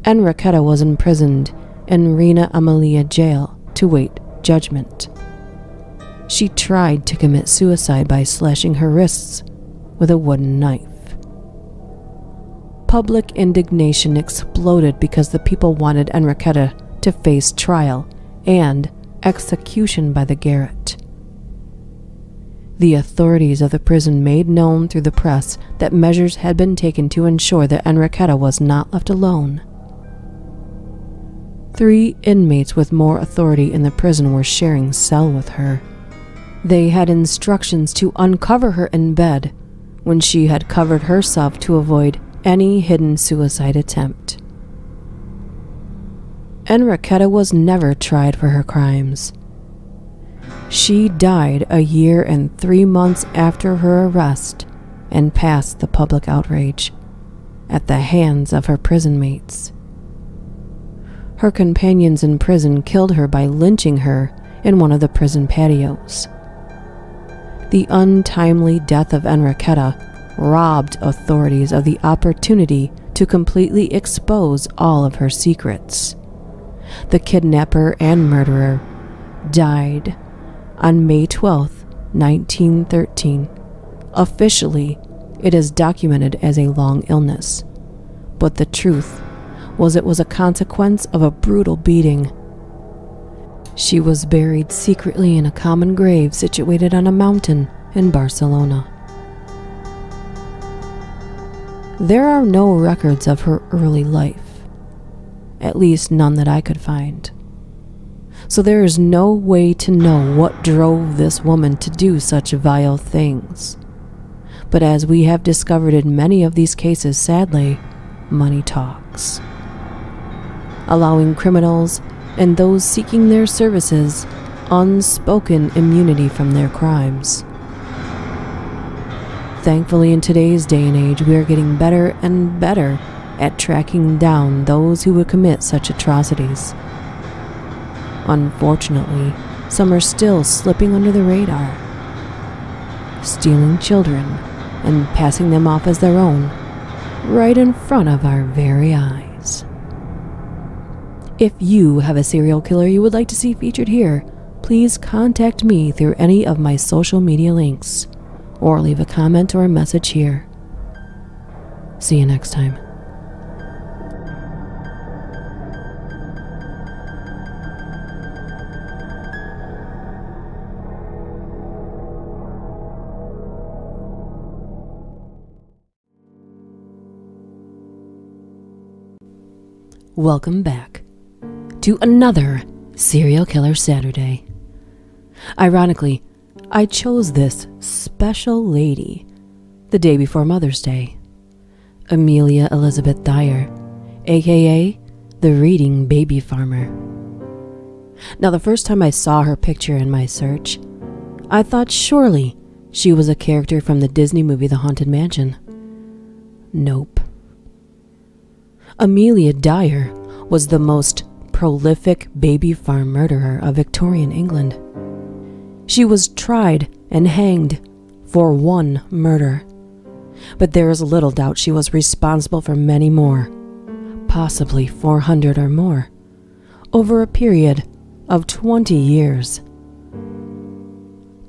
Enriqueta was imprisoned in Reina Amelia jail to wait judgment. She tried to commit suicide by slashing her wrists with a wooden knife. Public indignation exploded because the people wanted Enriqueta to face trial and execution by the garrote. The authorities of the prison made known through the press that measures had been taken to ensure that Enriqueta was not left alone. Three inmates with more authority in the prison were sharing cell with her. They had instructions to uncover her in bed when she had covered herself to avoid any hidden suicide attempt. Enriqueta was never tried for her crimes. She died a year and three months after her arrest and past the public outrage. at the hands of her prison mates. Her companions in prison killed her by lynching her in one of the prison patios. The untimely death of Enriqueta robbed authorities of the opportunity to completely expose all of her secrets. The kidnapper and murderer died on May 12, 1913. Officially, it is documented as a long illness, but the truth was it was a consequence of a brutal beating. She was buried secretly in a common grave situated on a mountain in Barcelona. There are no records of her early life, at least none that I could find. So there is no way to know what drove this woman to do such vile things. But as we have discovered in many of these cases, sadly, money talks. Allowing criminals and those seeking their services unspoken immunity from their crimes. Thankfully, in today's day and age, we are getting better and better at tracking down those who would commit such atrocities. Unfortunately, some are still slipping under the radar, stealing children and passing them off as their own right in front of our very eyes. If you have a serial killer you would like to see featured here, please contact me through any of my social media links or leave a comment or a message here. See you next time. Welcome back to another Serial Killer Saturday. Ironically, I chose this special lady the day before Mother's Day. Amelia Elizabeth Dyer, aka the Reading Baby Farmer. Now, the first time I saw her picture in my search, I thought surely she was a character from the Disney movie The Haunted Mansion. Nope. Amelia Dyer was the most prolific baby farm murderer of Victorian England. She was tried and hanged for one murder, but there is little doubt she was responsible for many more, possibly 400 or more, over a period of 20 years.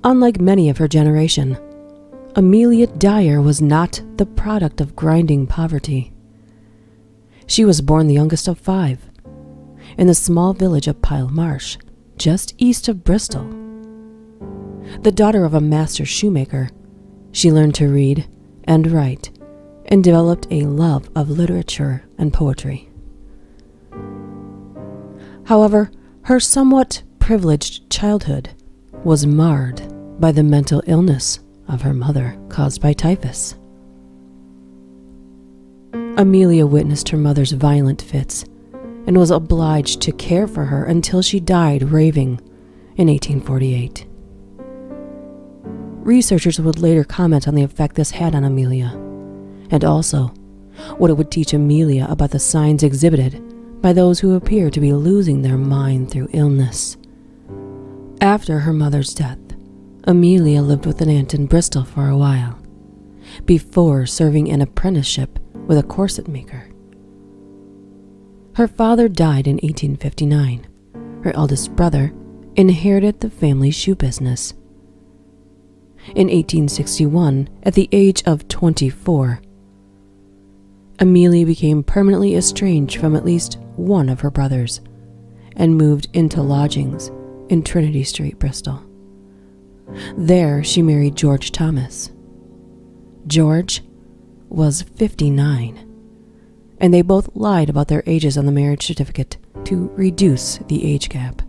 Unlike many of her generation, Amelia Dyer was not the product of grinding poverty. She was born the youngest of five in the small village of Pyle Marsh, just east of Bristol. The daughter of a master shoemaker, she learned to read and write and developed a love of literature and poetry. However, her somewhat privileged childhood was marred by the mental illness of her mother caused by typhus. Amelia witnessed her mother's violent fits and was obliged to care for her until she died raving in 1848. Researchers would later comment on the effect this had on Amelia, and also what it would teach Amelia about the signs exhibited by those who appear to be losing their mind through illness. After her mother's death, Amelia lived with an aunt in Bristol for a while, before serving an apprenticeship with a corset maker. Her father died in 1859. Her eldest brother inherited the family shoe business. In 1861, at the age of 24, Amelia became permanently estranged from at least one of her brothers and moved into lodgings in Trinity Street, Bristol. There, she married George Thomas. George was 59, and they both lied about their ages on the marriage certificate to reduce the age gap.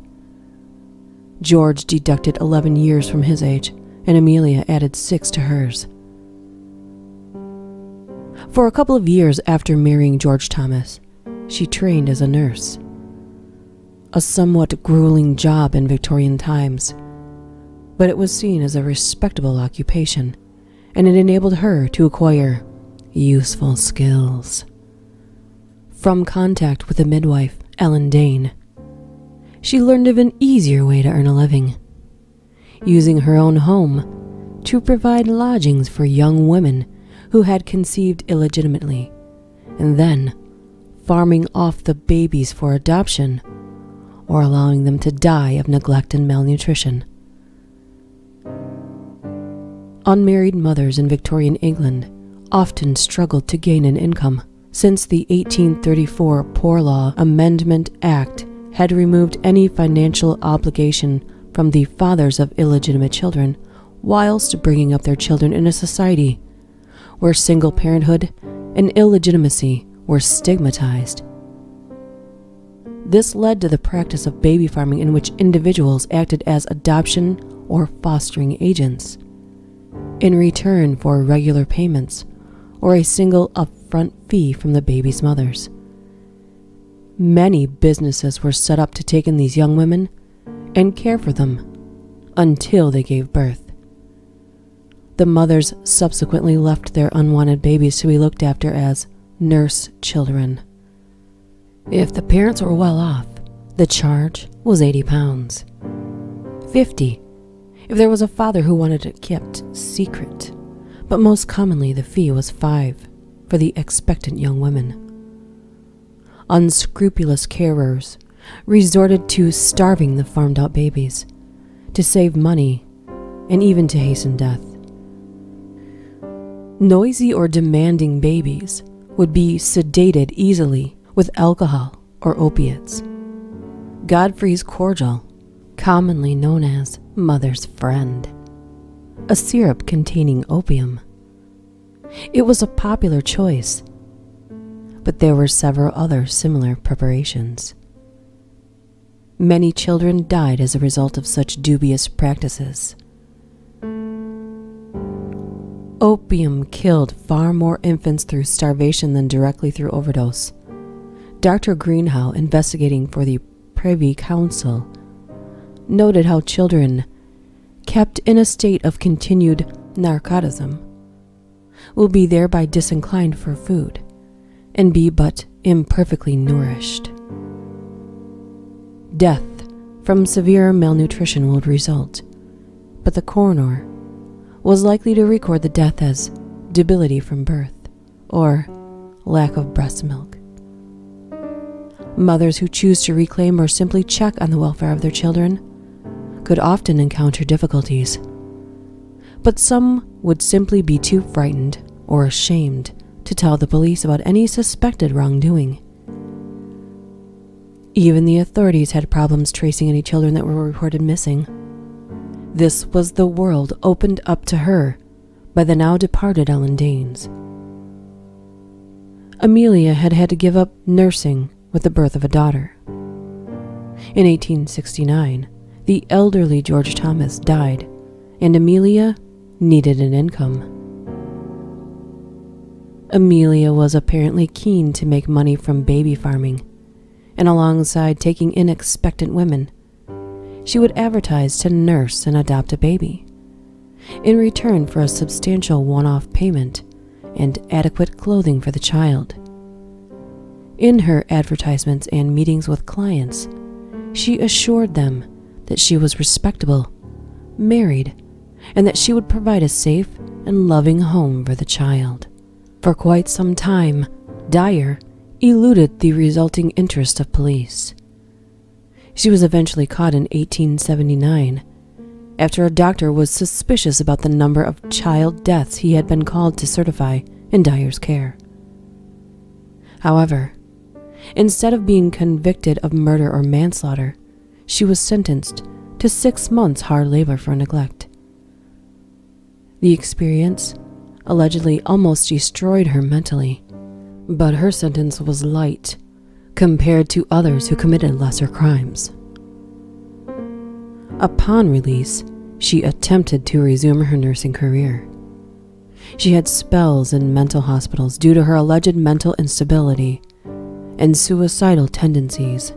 George deducted 11 years from his age, and Amelia added six to hers. For a couple of years after marrying George Thomas, she trained as a nurse. A somewhat grueling job in Victorian times, but it was seen as a respectable occupation, and it enabled her to acquire useful skills. From contact with a midwife, Ellen Dane, she learned of an easier way to earn a living, using her own home to provide lodgings for young women who had conceived illegitimately, and then farming off the babies for adoption or allowing them to die of neglect and malnutrition. Unmarried mothers in Victorian England often struggled to gain an income since the 1834 Poor Law Amendment Act had removed any financial obligation from the fathers of illegitimate children whilst bringing up their children in a society where single parenthood and illegitimacy were stigmatized. This led to the practice of baby farming in which individuals acted as adoption or fostering agents in return for regular payments or a single upfront fee from the baby's mothers. Many businesses were set up to take in these young women and care for them until they gave birth. The mothers subsequently left their unwanted babies to be looked after as nurse children. If the parents were well off, the charge was 80 pounds. 50 if there was a father who wanted it kept secret, but most commonly the fee was five for the expectant young women. Unscrupulous carers resorted to starving the farmed out babies to save money and even to hasten death. Noisy or demanding babies would be sedated easily with alcohol or opiates. Godfrey's cordial commonly known as Mother's Friend, a syrup containing opium. It was a popular choice, but there were several other similar preparations. Many children died as a result of such dubious practices. Opium killed far more infants through starvation than directly through overdose. Dr. Greenhow, investigating for the Privy Council, noted how children, kept in a state of continued narcotism, will be thereby disinclined for food and be but imperfectly nourished. Death from severe malnutrition would result, but the coroner was likely to record the death as debility from birth or lack of breast milk. Mothers who choose to reclaim or simply check on the welfare of their children could often encounter difficulties. But some would simply be too frightened or ashamed to tell the police about any suspected wrongdoing. Even the authorities had problems tracing any children that were reported missing. This was the world opened up to her by the now departed Ellen Danes. Amelia had had to give up nursing with the birth of a daughter. In 1869, the elderly George Thomas died, and Amelia needed an income. Amelia was apparently keen to make money from baby farming, and alongside taking in expectant women, she would advertise to nurse and adopt a baby in return for a substantial one off payment and adequate clothing for the child. In her advertisements and meetings with clients, she assured them that she was respectable, married, and that she would provide a safe and loving home for the child. For quite some time, Dyer eluded the resulting interest of police. She was eventually caught in 1879 after a doctor was suspicious about the number of child deaths he had been called to certify in Dyer's care. However, instead of being convicted of murder or manslaughter, she was sentenced to six months hard labor for neglect. The experience allegedly almost destroyed her mentally, but her sentence was light compared to others who committed lesser crimes. Upon release, she attempted to resume her nursing career. She had spells in mental hospitals due to her alleged mental instability and suicidal tendencies.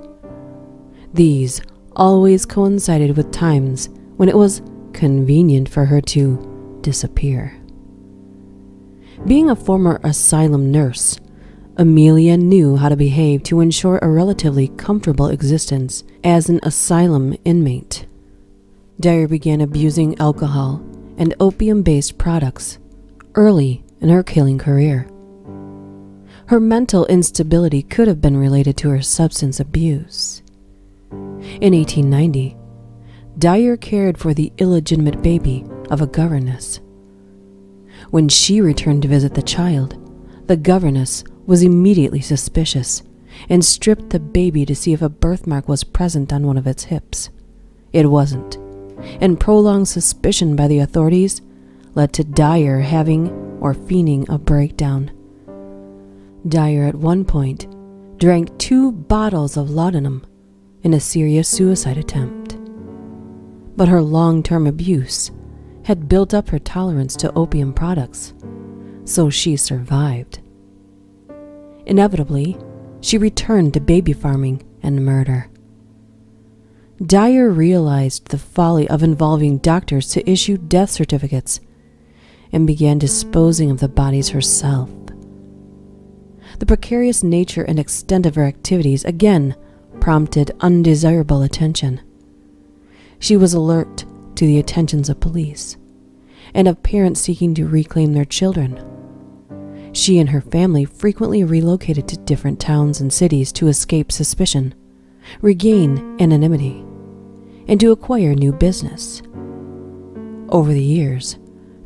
These always coincided with times when it was convenient for her to disappear. Being a former asylum nurse, Amelia knew how to behave to ensure a relatively comfortable existence as an asylum inmate. Dyer began abusing alcohol and opium based products early in her killing career. Her mental instability could have been related to her substance abuse. In 1890, Dyer cared for the illegitimate baby of a governess. When she returned to visit the child, the governess was immediately suspicious and stripped the baby to see if a birthmark was present on one of its hips. It wasn't, and prolonged suspicion by the authorities led to Dyer having or feigning a breakdown. Dyer at one point drank two bottles of laudanum in a serious suicide attempt. But her long term abuse had built up her tolerance to opium products, so she survived. Inevitably, she returned to baby farming and murder. Dyer realized the folly of involving doctors to issue death certificates and began disposing of the bodies herself. The precarious nature and extent of her activities again prompted undesirable attention. She was alert to the attentions of police and of parents seeking to reclaim their children. She and her family frequently relocated to different towns and cities to escape suspicion, regain anonymity, and to acquire new business. Over the years,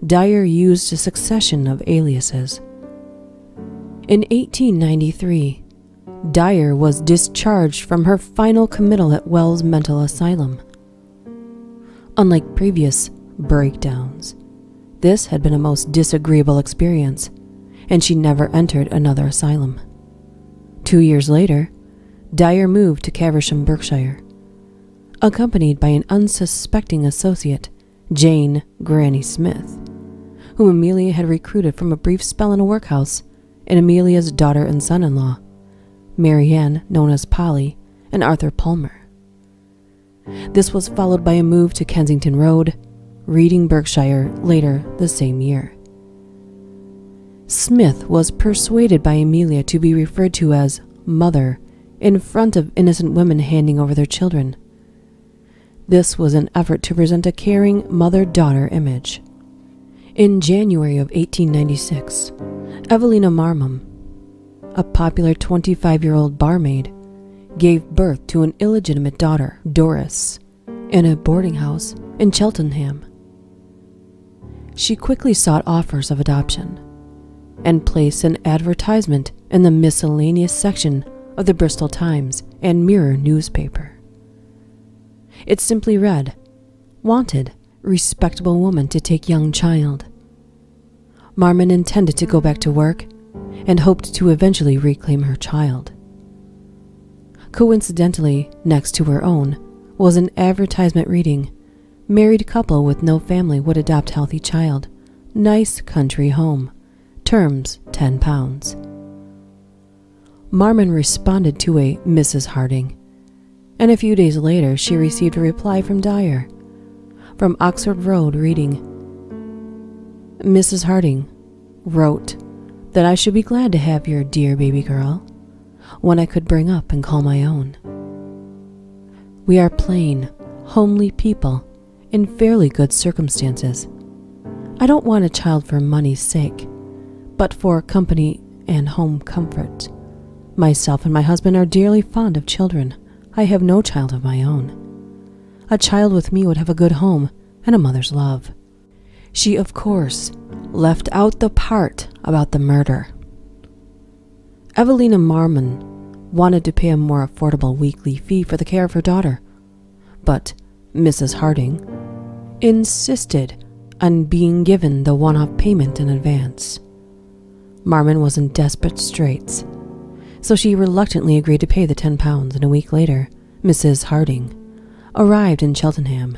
Dyer used a succession of aliases. In 1893, Dyer was discharged from her final committal at Wells Mental Asylum. Unlike previous breakdowns, this had been a most disagreeable experience and she never entered another asylum. Two years later, Dyer moved to Caversham, Berkshire, accompanied by an unsuspecting associate, Jane Granny Smith, whom Amelia had recruited from a brief spell in a workhouse, and Amelia's daughter and son in law, Marianne, known as Polly, and Arthur Palmer. This was followed by a move to Kensington Road, Reading, Berkshire, later the same year. Smith was persuaded by Amelia to be referred to as Mother in front of innocent women handing over their children. This was an effort to present a caring mother daughter image. In January of 1896, Evelina Marmon, a popular 25 year old barmaid, gave birth to an illegitimate daughter, Doris, in a boarding house in Cheltenham. She quickly sought offers of adoption and placed an advertisement in the miscellaneous section of the Bristol Times and Mirror newspaper. It simply read, Wanted, respectable woman to take young child. Marmon intended to go back to work and hoped to eventually reclaim her child. Coincidentally, next to her own, was an advertisement reading Married couple with no family would adopt healthy child. Nice country home. Terms £10. Marmon responded to a Mrs. Harding, and a few days later she received a reply from Dyer from Oxford Road reading Mrs. Harding wrote that I should be glad to have your dear baby girl, one I could bring up and call my own. We are plain, homely people in fairly good circumstances. I don't want a child for money's sake but for company and home comfort. Myself and my husband are dearly fond of children. I have no child of my own. A child with me would have a good home and a mother's love. She, of course, left out the part about the murder. Evelina Marmon wanted to pay a more affordable weekly fee for the care of her daughter, but Mrs. Harding insisted on being given the one off payment in advance. Marmon was in desperate straits, so she reluctantly agreed to pay the ten pounds, and a week later, Mrs. Harding arrived in Cheltenham.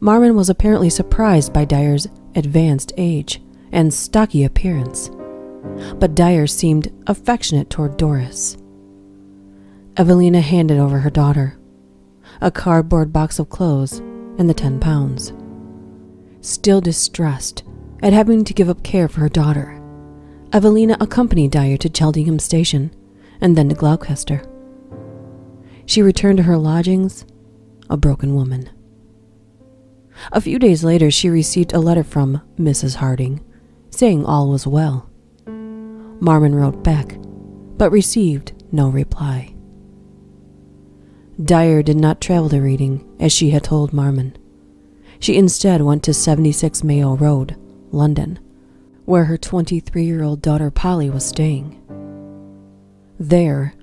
Marmon was apparently surprised by Dyer's advanced age and stocky appearance, but Dyer seemed affectionate toward Doris. Evelina handed over her daughter, a cardboard box of clothes, and the ten pounds. Still distressed at having to give up care for her daughter. Evelina accompanied Dyer to Cheltenham Station and then to Gloucester. She returned to her lodgings a broken woman. A few days later, she received a letter from Mrs. Harding saying all was well. Marmon wrote back, but received no reply. Dyer did not travel to Reading as she had told Marmon. She instead went to 76 Mayo Road, London, where her 23 year old daughter Polly was staying. There,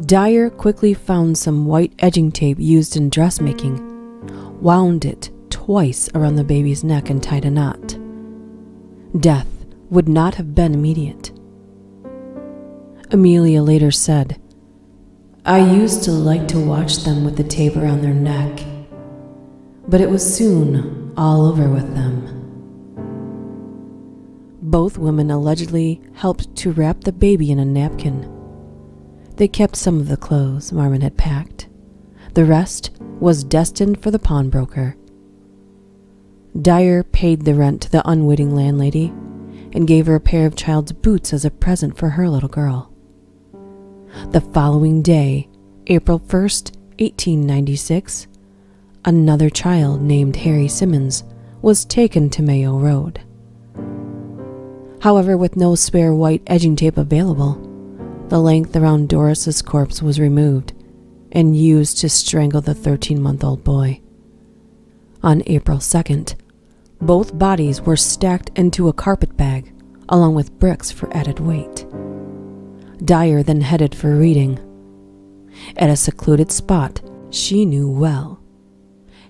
Dyer quickly found some white edging tape used in dressmaking, wound it twice around the baby's neck, and tied a knot. Death would not have been immediate. Amelia later said, I used to like to watch them with the tape around their neck, but it was soon all over with them. Both women allegedly helped to wrap the baby in a napkin. They kept some of the clothes Marmon had packed. The rest was destined for the pawnbroker. Dyer paid the rent to the unwitting landlady and gave her a pair of child's boots as a present for her little girl. The following day, April 1st, 1896, another child named Harry Simmons was taken to Mayo Road. However, with no spare white edging tape available, the length around Doris's corpse was removed and used to strangle the 13 month old boy. On April 2nd, both bodies were stacked into a carpet bag along with bricks for added weight. Dyer then headed for Reading. At a secluded spot she knew well,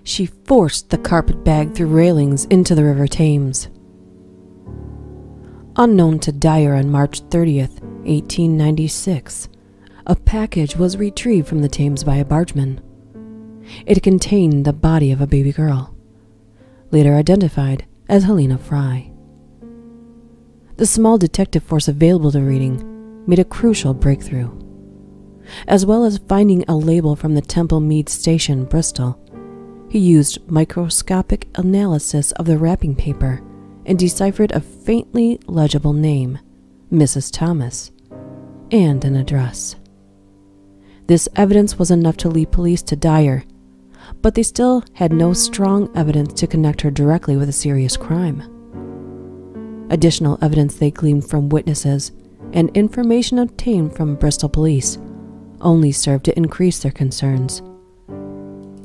she forced the carpet bag through railings into the River Thames. Unknown to Dyer on March 30th, 1896, a package was retrieved from the Thames by a bargeman. It contained the body of a baby girl, later identified as Helena Fry. The small detective force available to Reading made a crucial breakthrough. As well as finding a label from the Temple Mead Station, Bristol, he used microscopic analysis of the wrapping paper and deciphered a faintly legible name, Mrs. Thomas, and an address. This evidence was enough to lead police to Dyer, but they still had no strong evidence to connect her directly with a serious crime. Additional evidence they gleaned from witnesses and information obtained from Bristol police only served to increase their concerns.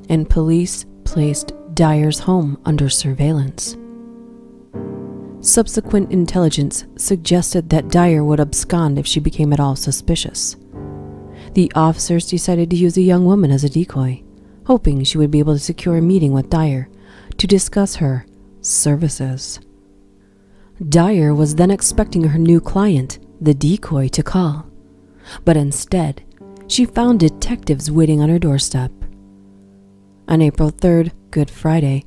And police placed Dyer's home under surveillance. Subsequent intelligence suggested that Dyer would abscond if she became at all suspicious. The officers decided to use a young woman as a decoy, hoping she would be able to secure a meeting with Dyer to discuss her services. Dyer was then expecting her new client, the decoy, to call, but instead, she found detectives waiting on her doorstep. On April 3rd, Good Friday,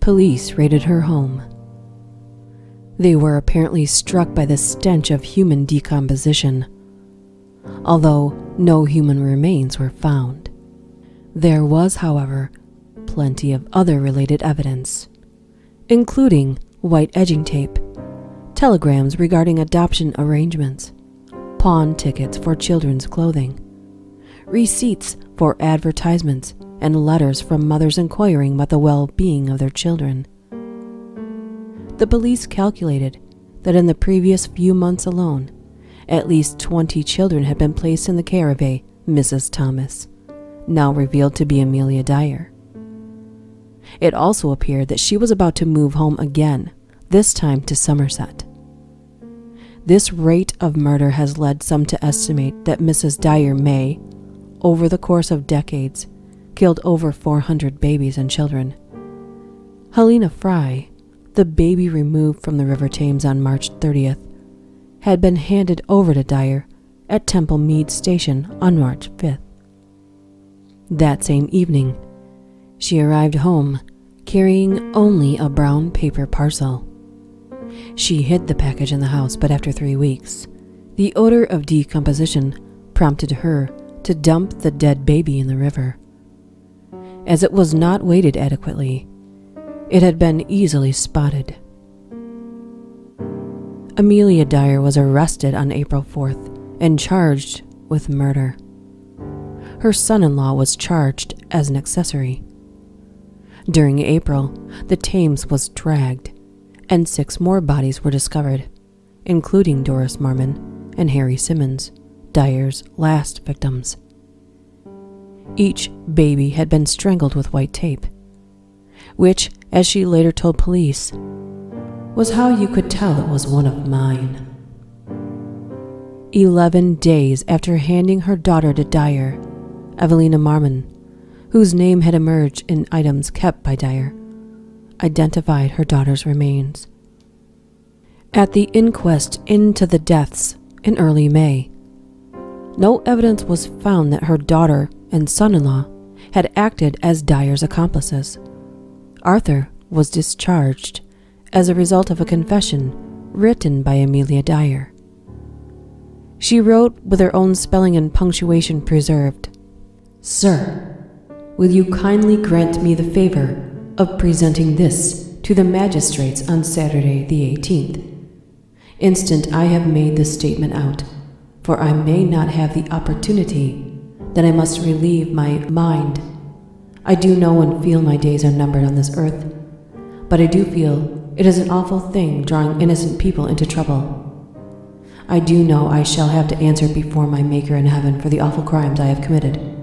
police raided her home. They were apparently struck by the stench of human decomposition, although no human remains were found. There was, however, plenty of other related evidence, including white edging tape, telegrams regarding adoption arrangements, pawn tickets for children's clothing, receipts for advertisements, and letters from mothers inquiring about the well being of their children. The police calculated that in the previous few months alone, at least 20 children had been placed in the care of a Mrs. Thomas, now revealed to be Amelia Dyer. It also appeared that she was about to move home again, this time to Somerset. This rate of murder has led some to estimate that Mrs. Dyer may, over the course of decades, killed over 400 babies and children. Helena Fry, the baby removed from the River Thames on March 30th, had been handed over to Dyer at Temple Mead Station on March 5th. That same evening, she arrived home carrying only a brown paper parcel. She hid the package in the house, but after three weeks, the odor of decomposition prompted her to dump the dead baby in the river. As it was not weighted adequately, it had been easily spotted. Amelia Dyer was arrested on April 4th and charged with murder. Her son in law was charged as an accessory. During April, the Thames was dragged, and six more bodies were discovered, including Doris Marmon and Harry Simmons, Dyer's last victims. Each baby had been strangled with white tape, which, as she later told police, was how you could tell it was one of mine. Eleven days after handing her daughter to Dyer, Evelina Marmon, whose name had emerged in items kept by Dyer, identified her daughter's remains. At the inquest into the deaths in early May, no evidence was found that her daughter and son in law had acted as Dyer's accomplices. Arthur was discharged as a result of a confession written by Amelia Dyer. She wrote with her own spelling and punctuation preserved Sir, will you kindly grant me the favor of presenting this to the magistrates on Saturday the 18th? Instant I have made this statement out, for I may not have the opportunity, then I must relieve my mind. I do know and feel my days are numbered on this earth, but I do feel it is an awful thing drawing innocent people into trouble. I do know I shall have to answer before my Maker in heaven for the awful crimes I have committed.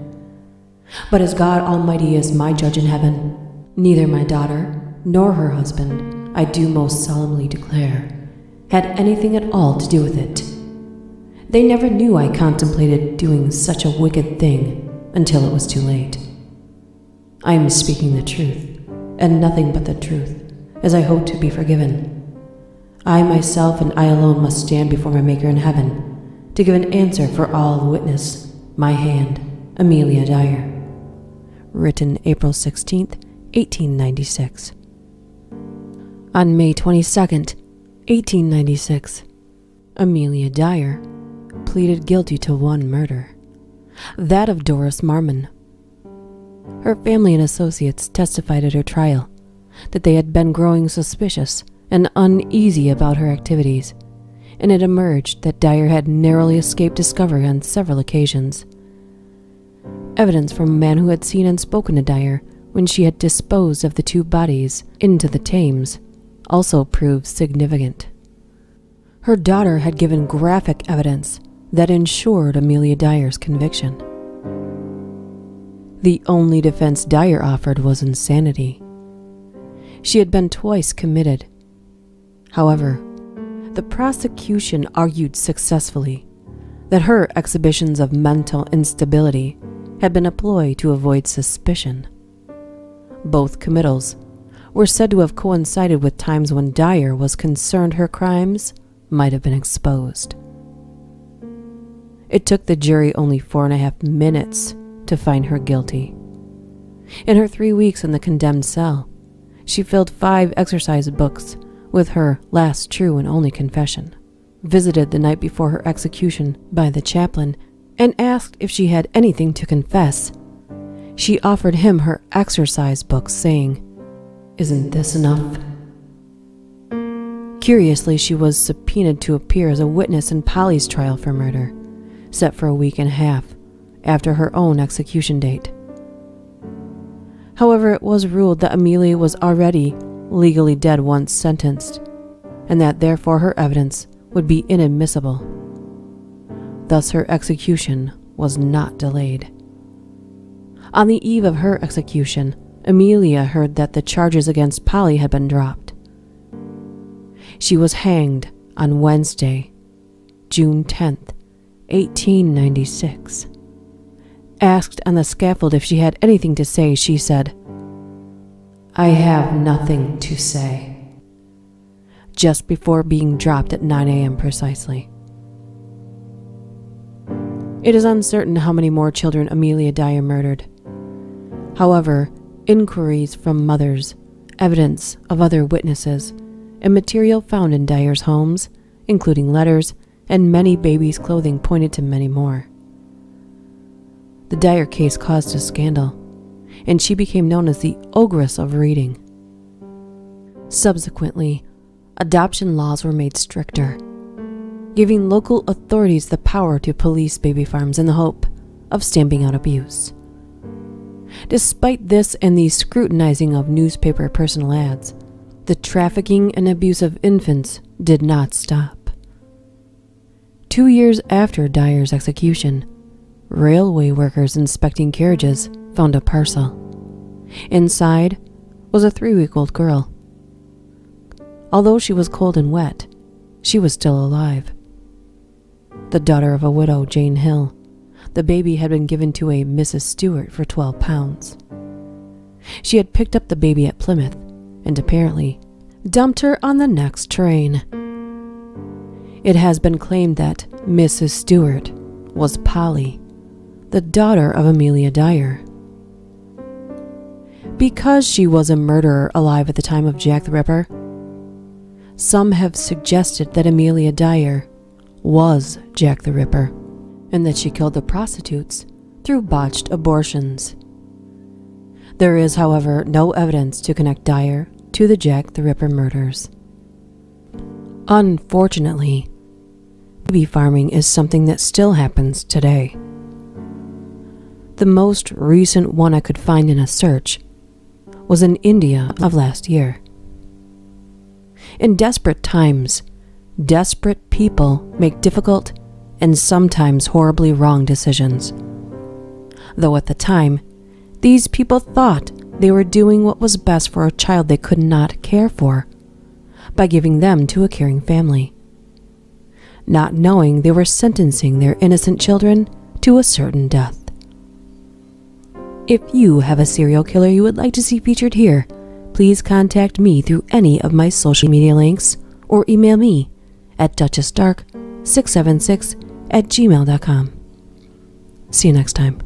But as God Almighty is my judge in heaven, neither my daughter nor her husband, I do most solemnly declare, had anything at all to do with it. They never knew I contemplated doing such a wicked thing until it was too late. I am speaking the truth, and nothing but the truth, as I hope to be forgiven. I myself and I alone must stand before my Maker in heaven to give an answer for all witness my hand, Amelia Dyer written April 16, 1896. On May 22, 1896, Amelia Dyer pleaded guilty to one murder, that of Doris Marmon. Her family and associates testified at her trial that they had been growing suspicious and uneasy about her activities, and it emerged that Dyer had narrowly escaped discovery on several occasions. Evidence from a man who had seen and spoken to Dyer when she had disposed of the two bodies into the Thames also proved significant. Her daughter had given graphic evidence that ensured Amelia Dyer's conviction. The only defense Dyer offered was insanity. She had been twice committed. However, the prosecution argued successfully that her exhibitions of mental instability had been a ploy to avoid suspicion. Both committals were said to have coincided with times when Dyer was concerned her crimes might have been exposed. It took the jury only four and a half minutes to find her guilty. In her three weeks in the condemned cell, she filled five exercise books with her last true and only confession, visited the night before her execution by the chaplain and asked if she had anything to confess. She offered him her exercise book, saying, Isn't this enough? Curiously, she was subpoenaed to appear as a witness in Polly's trial for murder, set for a week and a half after her own execution date. However, it was ruled that Amelia was already legally dead once sentenced, and that therefore her evidence would be inadmissible. Thus, her execution was not delayed. On the eve of her execution, Amelia heard that the charges against Polly had been dropped. She was hanged on Wednesday, June 10th, 1896. Asked on the scaffold if she had anything to say, she said, I have nothing to say. Just before being dropped at 9 a.m. precisely. It is uncertain how many more children Amelia Dyer murdered. However, inquiries from mothers, evidence of other witnesses, and material found in Dyer's homes, including letters and many babies' clothing, pointed to many more. The Dyer case caused a scandal, and she became known as the Ogress of Reading. Subsequently, adoption laws were made stricter giving local authorities the power to police baby farms in the hope of stamping out abuse. Despite this and the scrutinizing of newspaper personal ads, the trafficking and abuse of infants did not stop. Two years after Dyer's execution, railway workers inspecting carriages found a parcel. Inside was a three week old girl. Although she was cold and wet, she was still alive. The daughter of a widow, Jane Hill, the baby had been given to a Mrs. Stewart for 12 pounds. She had picked up the baby at Plymouth and apparently dumped her on the next train. It has been claimed that Mrs. Stewart was Polly, the daughter of Amelia Dyer. Because she was a murderer alive at the time of Jack the Ripper, some have suggested that Amelia Dyer was Jack the Ripper and that she killed the prostitutes through botched abortions. There is, however, no evidence to connect Dyer to the Jack the Ripper murders. Unfortunately, baby farming is something that still happens today. The most recent one I could find in a search was in India of last year. In desperate times, desperate people make difficult and sometimes horribly wrong decisions. Though at the time, these people thought they were doing what was best for a child they could not care for by giving them to a caring family, not knowing they were sentencing their innocent children to a certain death. If you have a serial killer you would like to see featured here, please contact me through any of my social media links or email me at duchessdark676 at gmail.com. See you next time.